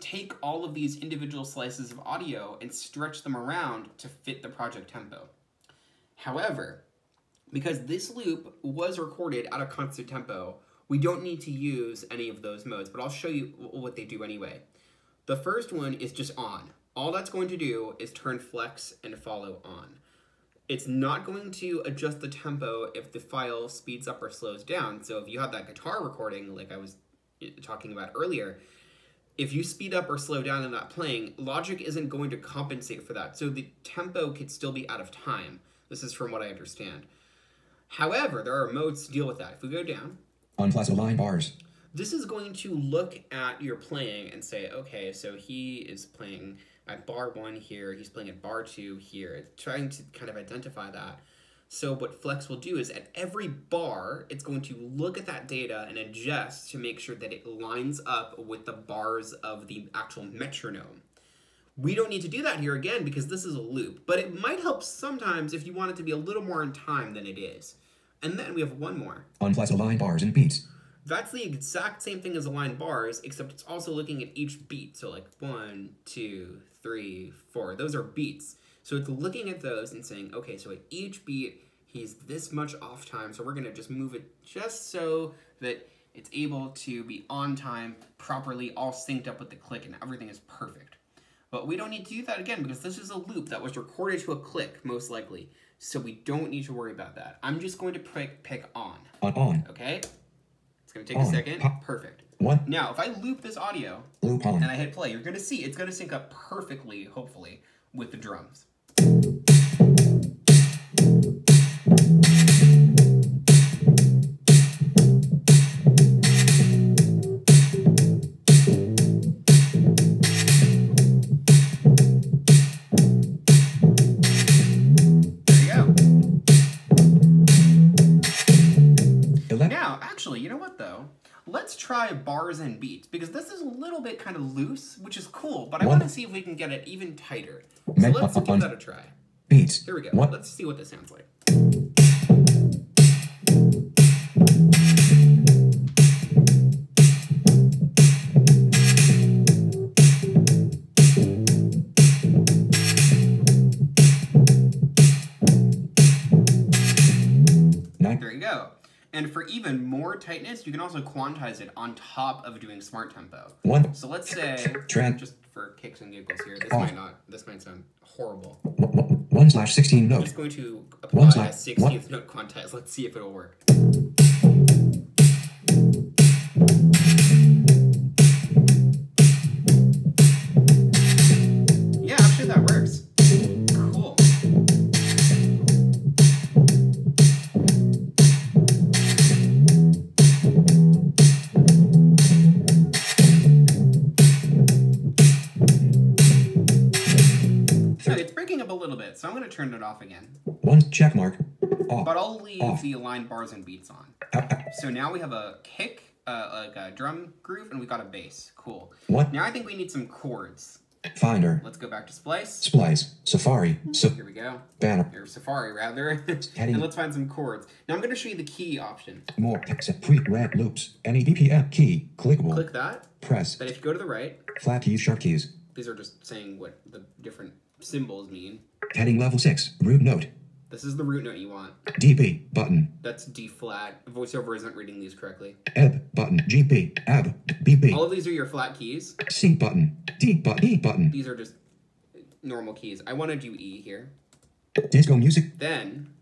take all of these individual slices of audio and stretch them around to fit the project tempo. However, because this loop was recorded at a constant tempo, we don't need to use any of those modes, but I'll show you what they do anyway. The first one is just on. All that's going to do is turn flex and follow on. It's not going to adjust the tempo if the file speeds up or slows down. So if you have that guitar recording, like I was eh, talking about earlier, if you speed up or slow down in that playing, Logic isn't going to compensate for that. So the tempo could still be out of time. This is from what I understand. However, there are modes to deal with that. If we go down, Unplus align bars. this is going to look at your playing and say, okay, so he is playing at bar one here, he's playing at bar two here, It's trying to kind of identify that. So what Flex will do is at every bar, it's going to look at that data and adjust to make sure that it lines up with the bars of the actual metronome. We don't need to do that here again because this is a loop, but it might help sometimes if you want it to be a little more in time than it is. And then we have one more. Unplus align bars and beats. That's the exact same thing as align bars, except it's also looking at each beat. So like one, two, three, four. Those are beats. So it's looking at those and saying, okay, so at each beat, he's this much off time. So we're gonna just move it just so that it's able to be on time, properly, all synced up with the click, and everything is perfect. But we don't need to do that again because this is a loop that was recorded to a click, most likely. So we don't need to worry about that. I'm just going to pick, pick on, On on. okay? It's gonna take a second. Perfect. One. Now, if I loop this audio Loop and. I hit play, you're gonna see it's gonna sync up perfectly, hopefully, with the drums. Let's bars and beats because this is a little bit kind of loose, which is cool. But I want to see if we can get it even tighter. So let's give that a try. Beats. Here we go. One. Let's see what this sounds like. And for even more tightness, you can also quantize it on top of doing smart tempo. One. So let's say, Trend. just for kicks and giggles here, this Off. might not, this might sound horrible. One slash sixteen I'm just going to One apply slide. a 60th note quantize. Let's see if it'll work. Off again. One check mark. Off. But I'll leave Off. the line bars and beats on. Out- out. So now we have a kick, uh, like a drum groove, and we got a bass. Cool. What? Now I think we need some chords. Finder. Let's go back to Splice. Splice. Safari. So Here we go. banner. Or Safari, rather. And let's find some chords. Now I'm going to show you the key option. More text. Pre red loops. Any BPM key. Clickable. Click that. Press. Then if you go to the right, Flat keys. Sharp keys. these are just saying what the different symbols mean. Heading level six. Root note. This is the root note you want. DB button. That's D flat. VoiceOver isn't reading these correctly. Ebb button. GP. Ab. BB. All of these are your flat keys. C button. D button. E button. These are just normal keys. I want to do E here. Disco music. Then,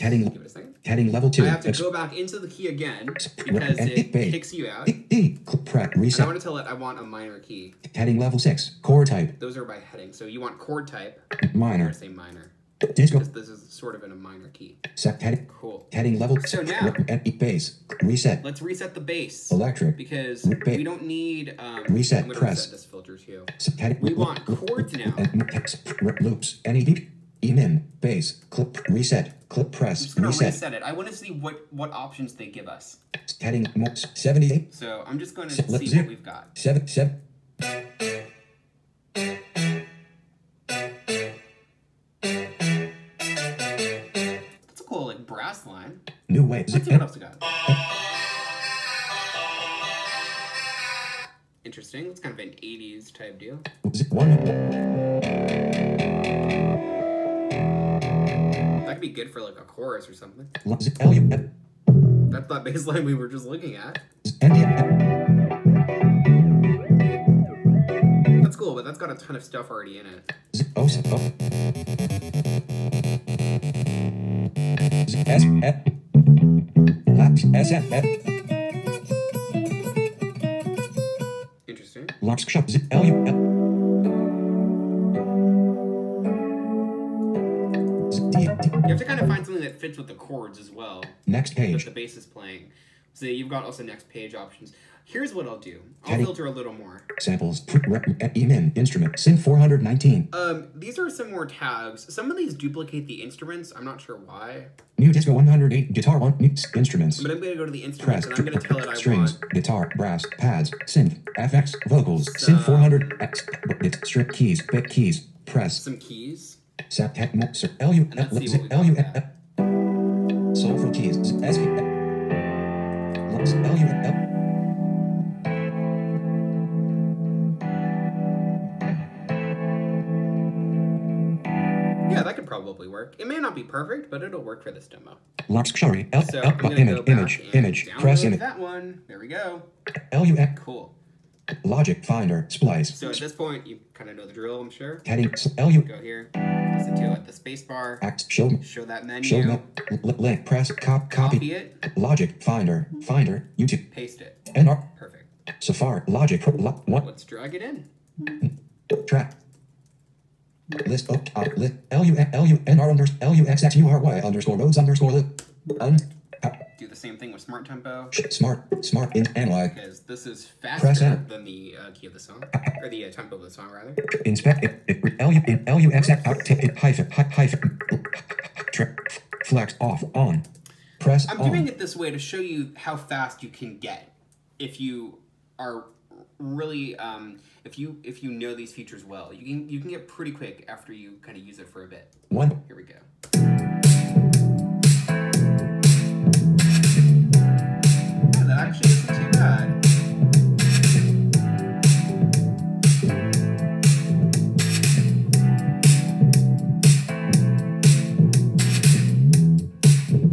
Heading. give it a second. Heading level two. I have to Ex- go back into the key again because and it it kicks you out. E. E. Cl- Prep. And I want to tell it I want a minor key. Heading level six. Chord type. Those are by heading. So you want chord type. Minor. say minor. Disco. Because this is sort of in a minor key. Heading. Cool. Heading level So now- and. Bass. Reset. Let's reset the bass. Electric. Because Ba- we don't need. Um, Reset, press. reset this filter too. Heading- We want chords now. and text, r- loops, any beat, emin, bass, clip, reset, clip, press, reset, reset it. I want to see what what options they give us. heading, mo- 78, So I'm just going to Se- see zero. what we've got. 7, 7, That's a cool like brass line. new wave, Let's see what else we got. Interesting. It's kind of an 80s type deal. 1, That could be good for like a chorus or something. L, U, N, That's that bass line we were just looking at. That's cool, but that's got a ton of stuff already in it. Z, O, S, O, Z, S, F, Laps, S, F, F, Interesting. Fits with the chords as well. Next that page. the bass is playing. So you've got also next page options. Here's what I'll do. I'll Heading. filter a little more. Samples. Emin. Instrument. Synth 419. Um, these are some more tags. Some of these duplicate the instruments. I'm not sure why. New disco 108. Guitar 1. new- Instruments. But I'm going to go to the Press. instruments and I'm going to tell it I strings. want. Guitar. Brass. Pads. Synth. FX. Vocals. Synth 400. X. Strip keys. Bit keys. Press. Some keys. Sap. Tech. L U. let's see what we got. Keys. S. L U. L. Yeah, that could probably work. It may not be perfect, but it'll work for this demo. Locks. Sorry. L. So Image. Image. Image. Press image. that one. There we go. L U. Cool. Logic. Finder. Splice. So at this point, you kind of know the drill, I'm sure. Heading. L U. Go here. Listen to it. The space bar. Act. Show. Show that menu. Show. L- link. Press. Cop. Copy Copy. it. Logic. Finder. Finder. YouTube. Paste it. NR. Perfect. Safari. Logic. Lo- What? Let's drag it in. Track. List. Oh, uh, list. L U L U N R underscore L U X X U R Y underscore roads underscore lip. Un. Do the same thing with smart tempo. Smart. Smart. In. Analog. because this is Press faster than the uh, key of the song, or the uh, tempo of the song, rather. Inspect. It, it, L U in L U X out. Tip. It hyphen. hy- Hyphen. Tri- Flex. Off. On. Press. I'm on. doing it this way to show you how fast you can get if you are really um, if you if you know these features well. You can you can get pretty quick after you kind of use it for a bit. One. Here we go. That isn't too bad.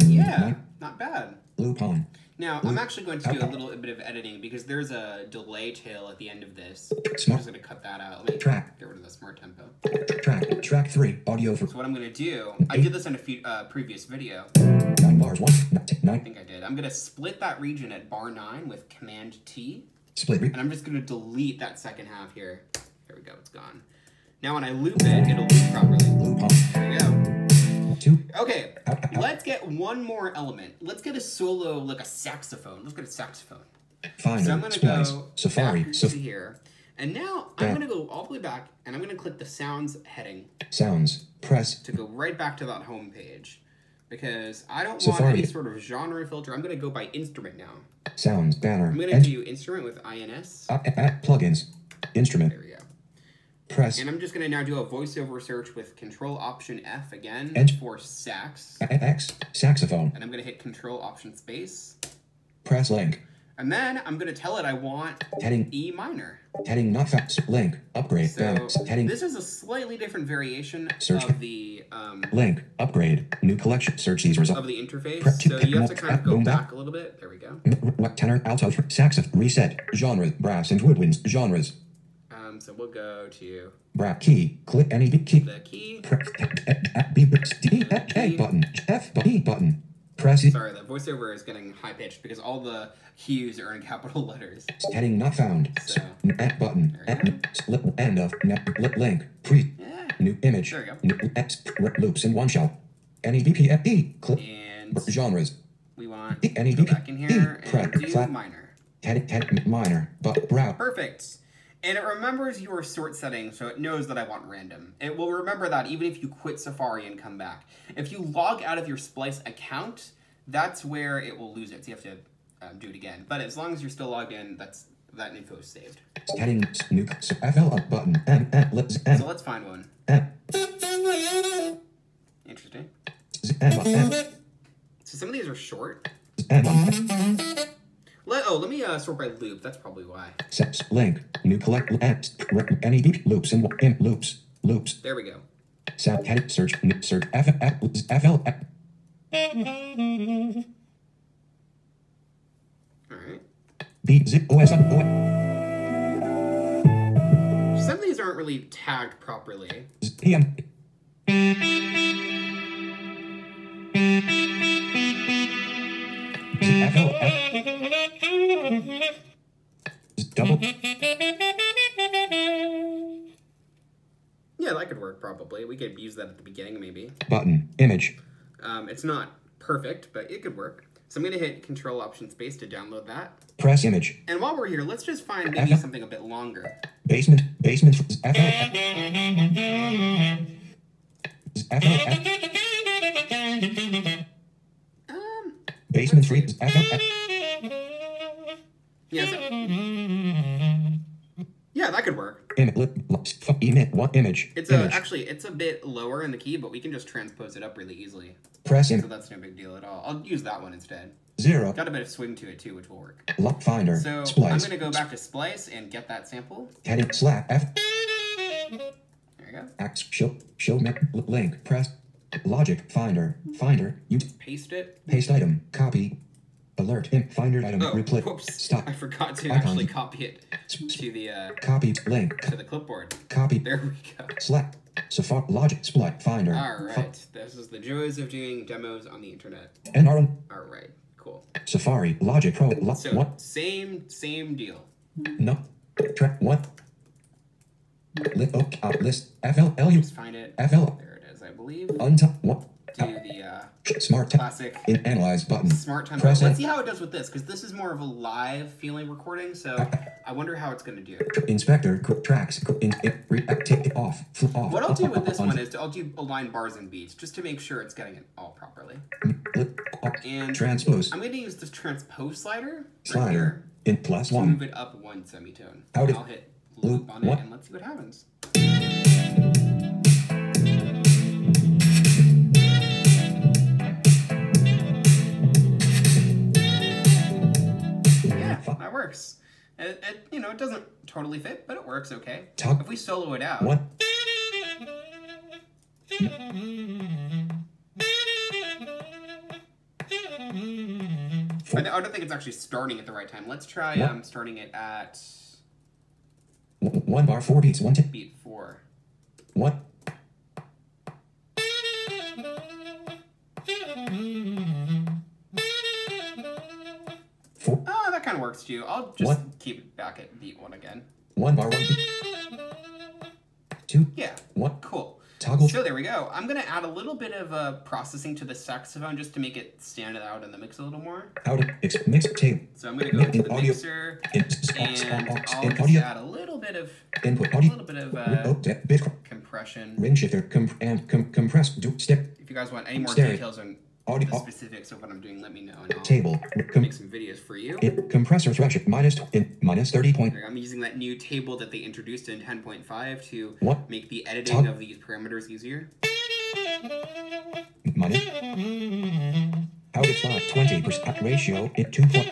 Yeah, not bad. Loop on. Now, I'm actually going to do a little bit of editing because there's a delay tail at the end of this. I'm Smart. just going to cut that out. Let me Track. get rid of the smart tempo. Track. Track three. Audio for So what I'm going to do, I did this in a few, uh, previous video. nine bars. One. Nine. I think I did. I'm going to split that region at bar 9 with Command T. split. And I'm just going to delete that second half here. There we go. It's gone. Now when I loop it, it'll loop properly. loop. There we go. Two. Okay, let's get one more element. Let's get a solo, like a saxophone. Let's get a saxophone. Finder. So I'm gonna Splice. go Safari. back to here, and now I'm Back. gonna go all the way back, and I'm gonna click the sounds heading sounds. Press. to go right back to that home page, because I don't want Safari. any sort of genre filter. I'm gonna go by instrument now. Sounds. Banner. I'm gonna Ent- do instrument with ins. uh, uh, plugins. Instrument. There we go. Press. And I'm just gonna now do a voiceover search with Control Option F again Ent- for sax, X. Saxophone. and I'm gonna hit Control Option Space, Press link. and then I'm gonna tell it I want Heading. E minor. Heading not fast. Link. Upgrade. So. Heading. this is a slightly different variation Search. of the um, Link. Upgrade. New collection. Search these results. of the interface. Prep to So you have to kind of go back a little bit. There we go. What tenor, alto, saxophone, reset, genre, brass and woodwinds, genres, Um, so we'll go to brass key, click any B key, the key. press B D A button, F B button, press it, Sorry, the voiceover is getting high pitched because all the cues are in capital letters. heading not found, So button, slip end of link, pre, yeah, new image, There we go. new X loops in one shot, any B P F E, click. And genres, we want any go B back in here E and do flat, minor. heading head minor, but brow, Perfect. And it remembers your sort setting, so it knows that I want random. It will remember that even if you quit Safari and come back. If you log out of your Splice account, that's where it will lose it. So you have to um, do it again. But as long as you're still logged in, that's that info is saved. heading new FL up button, M M let's M So let's find one. M Interesting. M M So some of these are short. M Let, oh, let me uh, sort by loop. That's probably why. Sets link new collect apps NED loops in in loops loops There we go. sat head search search F F FL All right. B Z O S O Some of these aren't really tagged properly. E yeah, that could work probably. We could use that at the beginning maybe. Button, image. Um, it's not perfect, but it could work. So I'm going to hit Control Option Space to download that. Press image. And while we're here, let's just find maybe something a bit longer. Basement, basement, F Basement free. FL. yeah, so- yeah, that could work. One image. It's a, image. actually it's a bit lower in the key, but we can just transpose it up really easily. Press So that's no big deal at all. I'll use that one instead. Zero. Got a bit of swing to it too, which will work. Lock finder. So I'm gonna go back to Splice and get that sample. Heading. Slap. F. There you go. Ax. Show. Show. Link. Press. Logic. Finder. Finder. You. Paste it. Paste item. Copy. Alert. In. Finder item. Oh, Replay. whoops! Stop. I forgot to Icon. actually copy it to the uh, Copy. Link. to the clipboard. Copy. There we go. Slap. Safari. Logic. Split. Finder. All right, this is the joys of doing demos on the internet. NRM. All right, cool. Safari. Logic Pro. Lo- So what? same same deal. No. Track. What? Li- oh, uh, list. FL. Just find it. FL. There it is, I believe. Untap. What? Do the uh, Smart. Classic in analyze button. smart time. Press Let's see how it does with this, because this is more of a live feeling recording. So I wonder how it's gonna do. Inspector. Tracks. In, in, re, uh, take it off. Flip off. What I'll do with this one is I'll do align bars and beats just to make sure it's getting it all properly. uh, And Transpose. I'm gonna use this transpose slider right Slider. here In one. move it up one semitone. I'll hit loop loop on it what? and let's see what happens. That works. It, it you know it doesn't totally fit, but it works okay. Top- If we solo it out, What? I, don't think it's actually starting at the right time. Let's try um, starting it at One bar, four beats. One. T- beat four. what? Works too. I'll just What? keep it back at beat one again. One bar, one beat. Two. Yeah, What? cool. Toggle. So there we go. I'm gonna add a little bit of uh, processing to the saxophone just to make it stand out in the mix a little more. How to ex- mix tape. So I'm gonna go into In the audio- mixer In, and aux- I'll in just audio. add a little bit of Input audio, a little bit of oh, uh, bit. compression. Ring shifter. Com- and com- compress. Do step. If you guys want any more Stereo. details on Audio. the specifics of what I'm doing, let me know and I'll table. Com- make some videos for you. in, compressor threshold minus in minus thirty point. I'm using that new table that they introduced in 10.5 to What? make the editing of these parameters easier. Minus. Out of five. Twenty percent uh, ratio. In two point.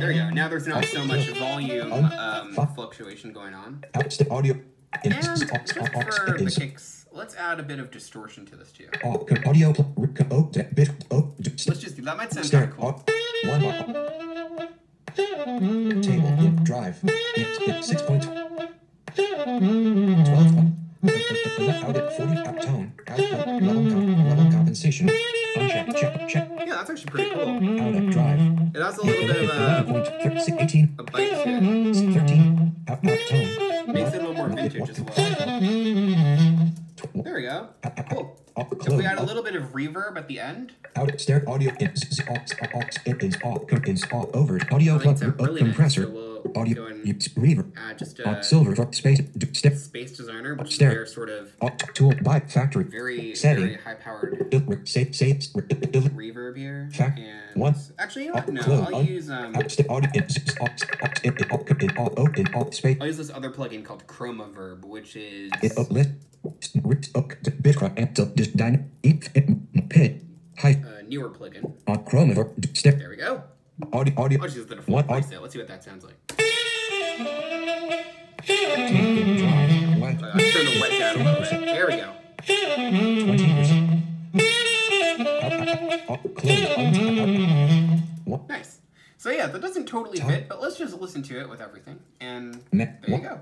There we go. Now there's not so much volume um, fluctuation going on. Out audio. In And uh, just aux- aux- for the kicks, let's add a bit of distortion to this too. au- com- audio. oh, bit. Oh, Let's just that. Might sound kind of cool. One. Table. Drive. Six point. Twelve. Out at forty. Out tone. Out level. Level compensation. Uncheck. Check. Check. Yeah, that's actually pretty cool. Out at drive. It has a little bit of a, point thir- si- eighteen. a bite to it. Thirteen. Out tone. Makes it a little more vintage as well. There we go. Cool. If we add a little bit of reverb at the end, Out stereo audio in s- s- aux aux in in aux com- in aux over audio uh, really compressor nice. So we'll go audio and you- s- reverb add just a silver space step space designer, which is their sort of tool by factory very, setting very high-powered d- save save re- d- d- d- reverb here. Fact- And one. actually, you know what? No. I'll use um, audio in s- s- aux aux in in au- in au- oh, in au space I'll use this other plugin called Chroma Verb, which is in up list s- re- up d- bit cra- and d- just dyna- eat it pit a newer plugin. on Chrome There we go. audio audio just the default What? Let's see what that sounds like. Uh. There we go. Nice. So yeah, that doesn't totally fit, but let's just listen to it with everything, and there you go.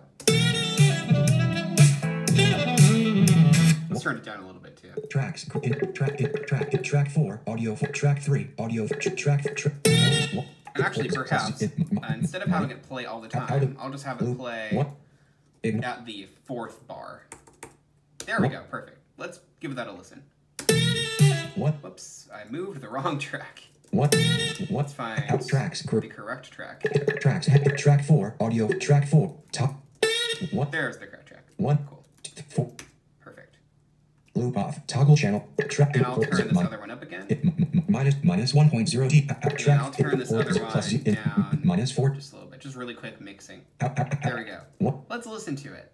Let's turn it down a little bit too. Tracks. In, track. In, track. In, track four. Audio. Track three. Audio. For, tr- track. And actually, perhaps uh, instead of having it play all the time, I'll just have it play at the fourth bar. There we go. Perfect. Let's give that a listen. What? Whoops, I moved the wrong track. What? What? It's fine. Out tracks. The correct track. Tracks. Track four. Audio. Track four. Top. What? There's the correct track. One. Cool. Four. Loop off. Toggle channel. Track. And I'll turn this other one up again. it- minus minus 1.0 D. Track. I'll turn this other one down. Minus four. Just a little bit. Just really quick mixing. There we go. Let's listen to it.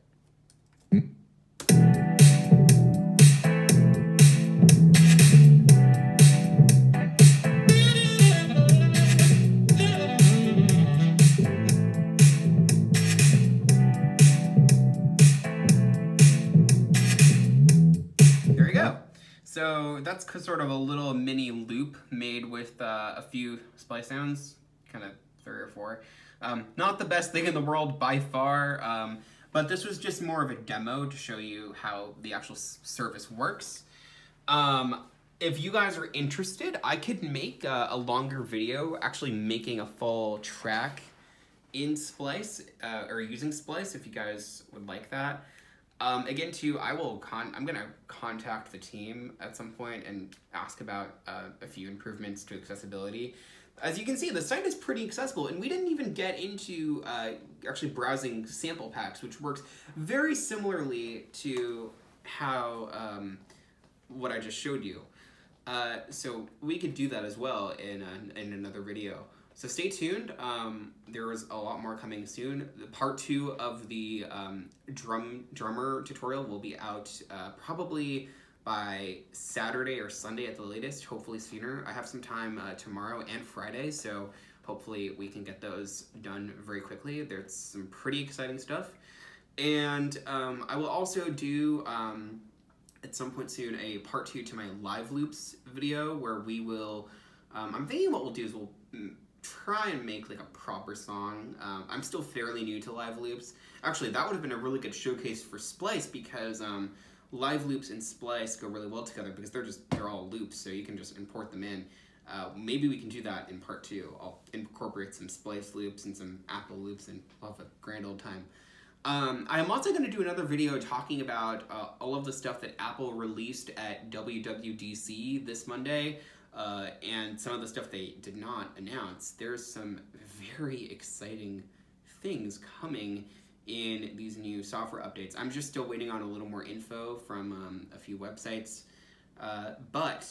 So that's sort of a little mini loop made with uh, a few splice sounds, kind of three or four. Um, not the best thing in the world by far, um, but this was just more of a demo to show you how the actual service works. Um, if you guys are interested, I could make a, a longer video actually making a full track in Splice uh, or using Splice if you guys would like that. Um, again, too, I will con. I'm gonna contact the team at some point and ask about uh, a few improvements to accessibility. As you can see, the site is pretty accessible, and we didn't even get into uh, actually browsing sample packs, which works very similarly to how um, what I just showed you. Uh, so we could do that as well in, in another video. So stay tuned. Um, there is a lot more coming soon. The part two of the um, drum drummer tutorial will be out uh, probably by Saturday or Sunday at the latest. Hopefully sooner. I have some time uh, tomorrow and Friday, so hopefully we can get those done very quickly. There's some pretty exciting stuff, and um, I will also do. Um, at some point soon a part two to my live loops video where we will um, i'm thinking what we'll do is we'll try and make like a proper song. Um, i'm still fairly new to live loops. Actually that would have been a really good showcase for splice because um, live loops and splice go really well together because they're just they're all loops so you can just import them in. Uh, maybe we can do that in part two. I'll incorporate some splice loops and some apple loops and we'll have a grand old time. Um, I'm also going to do another video talking about uh, all of the stuff that Apple released at WWDC this Monday uh, and some of the stuff they did not announce. There's some very exciting things coming in these new software updates. I'm just still waiting on a little more info from um, a few websites, uh, but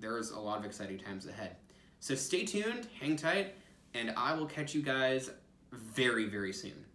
there's a lot of exciting times ahead. So stay tuned, hang tight, and I will catch you guys very, very soon.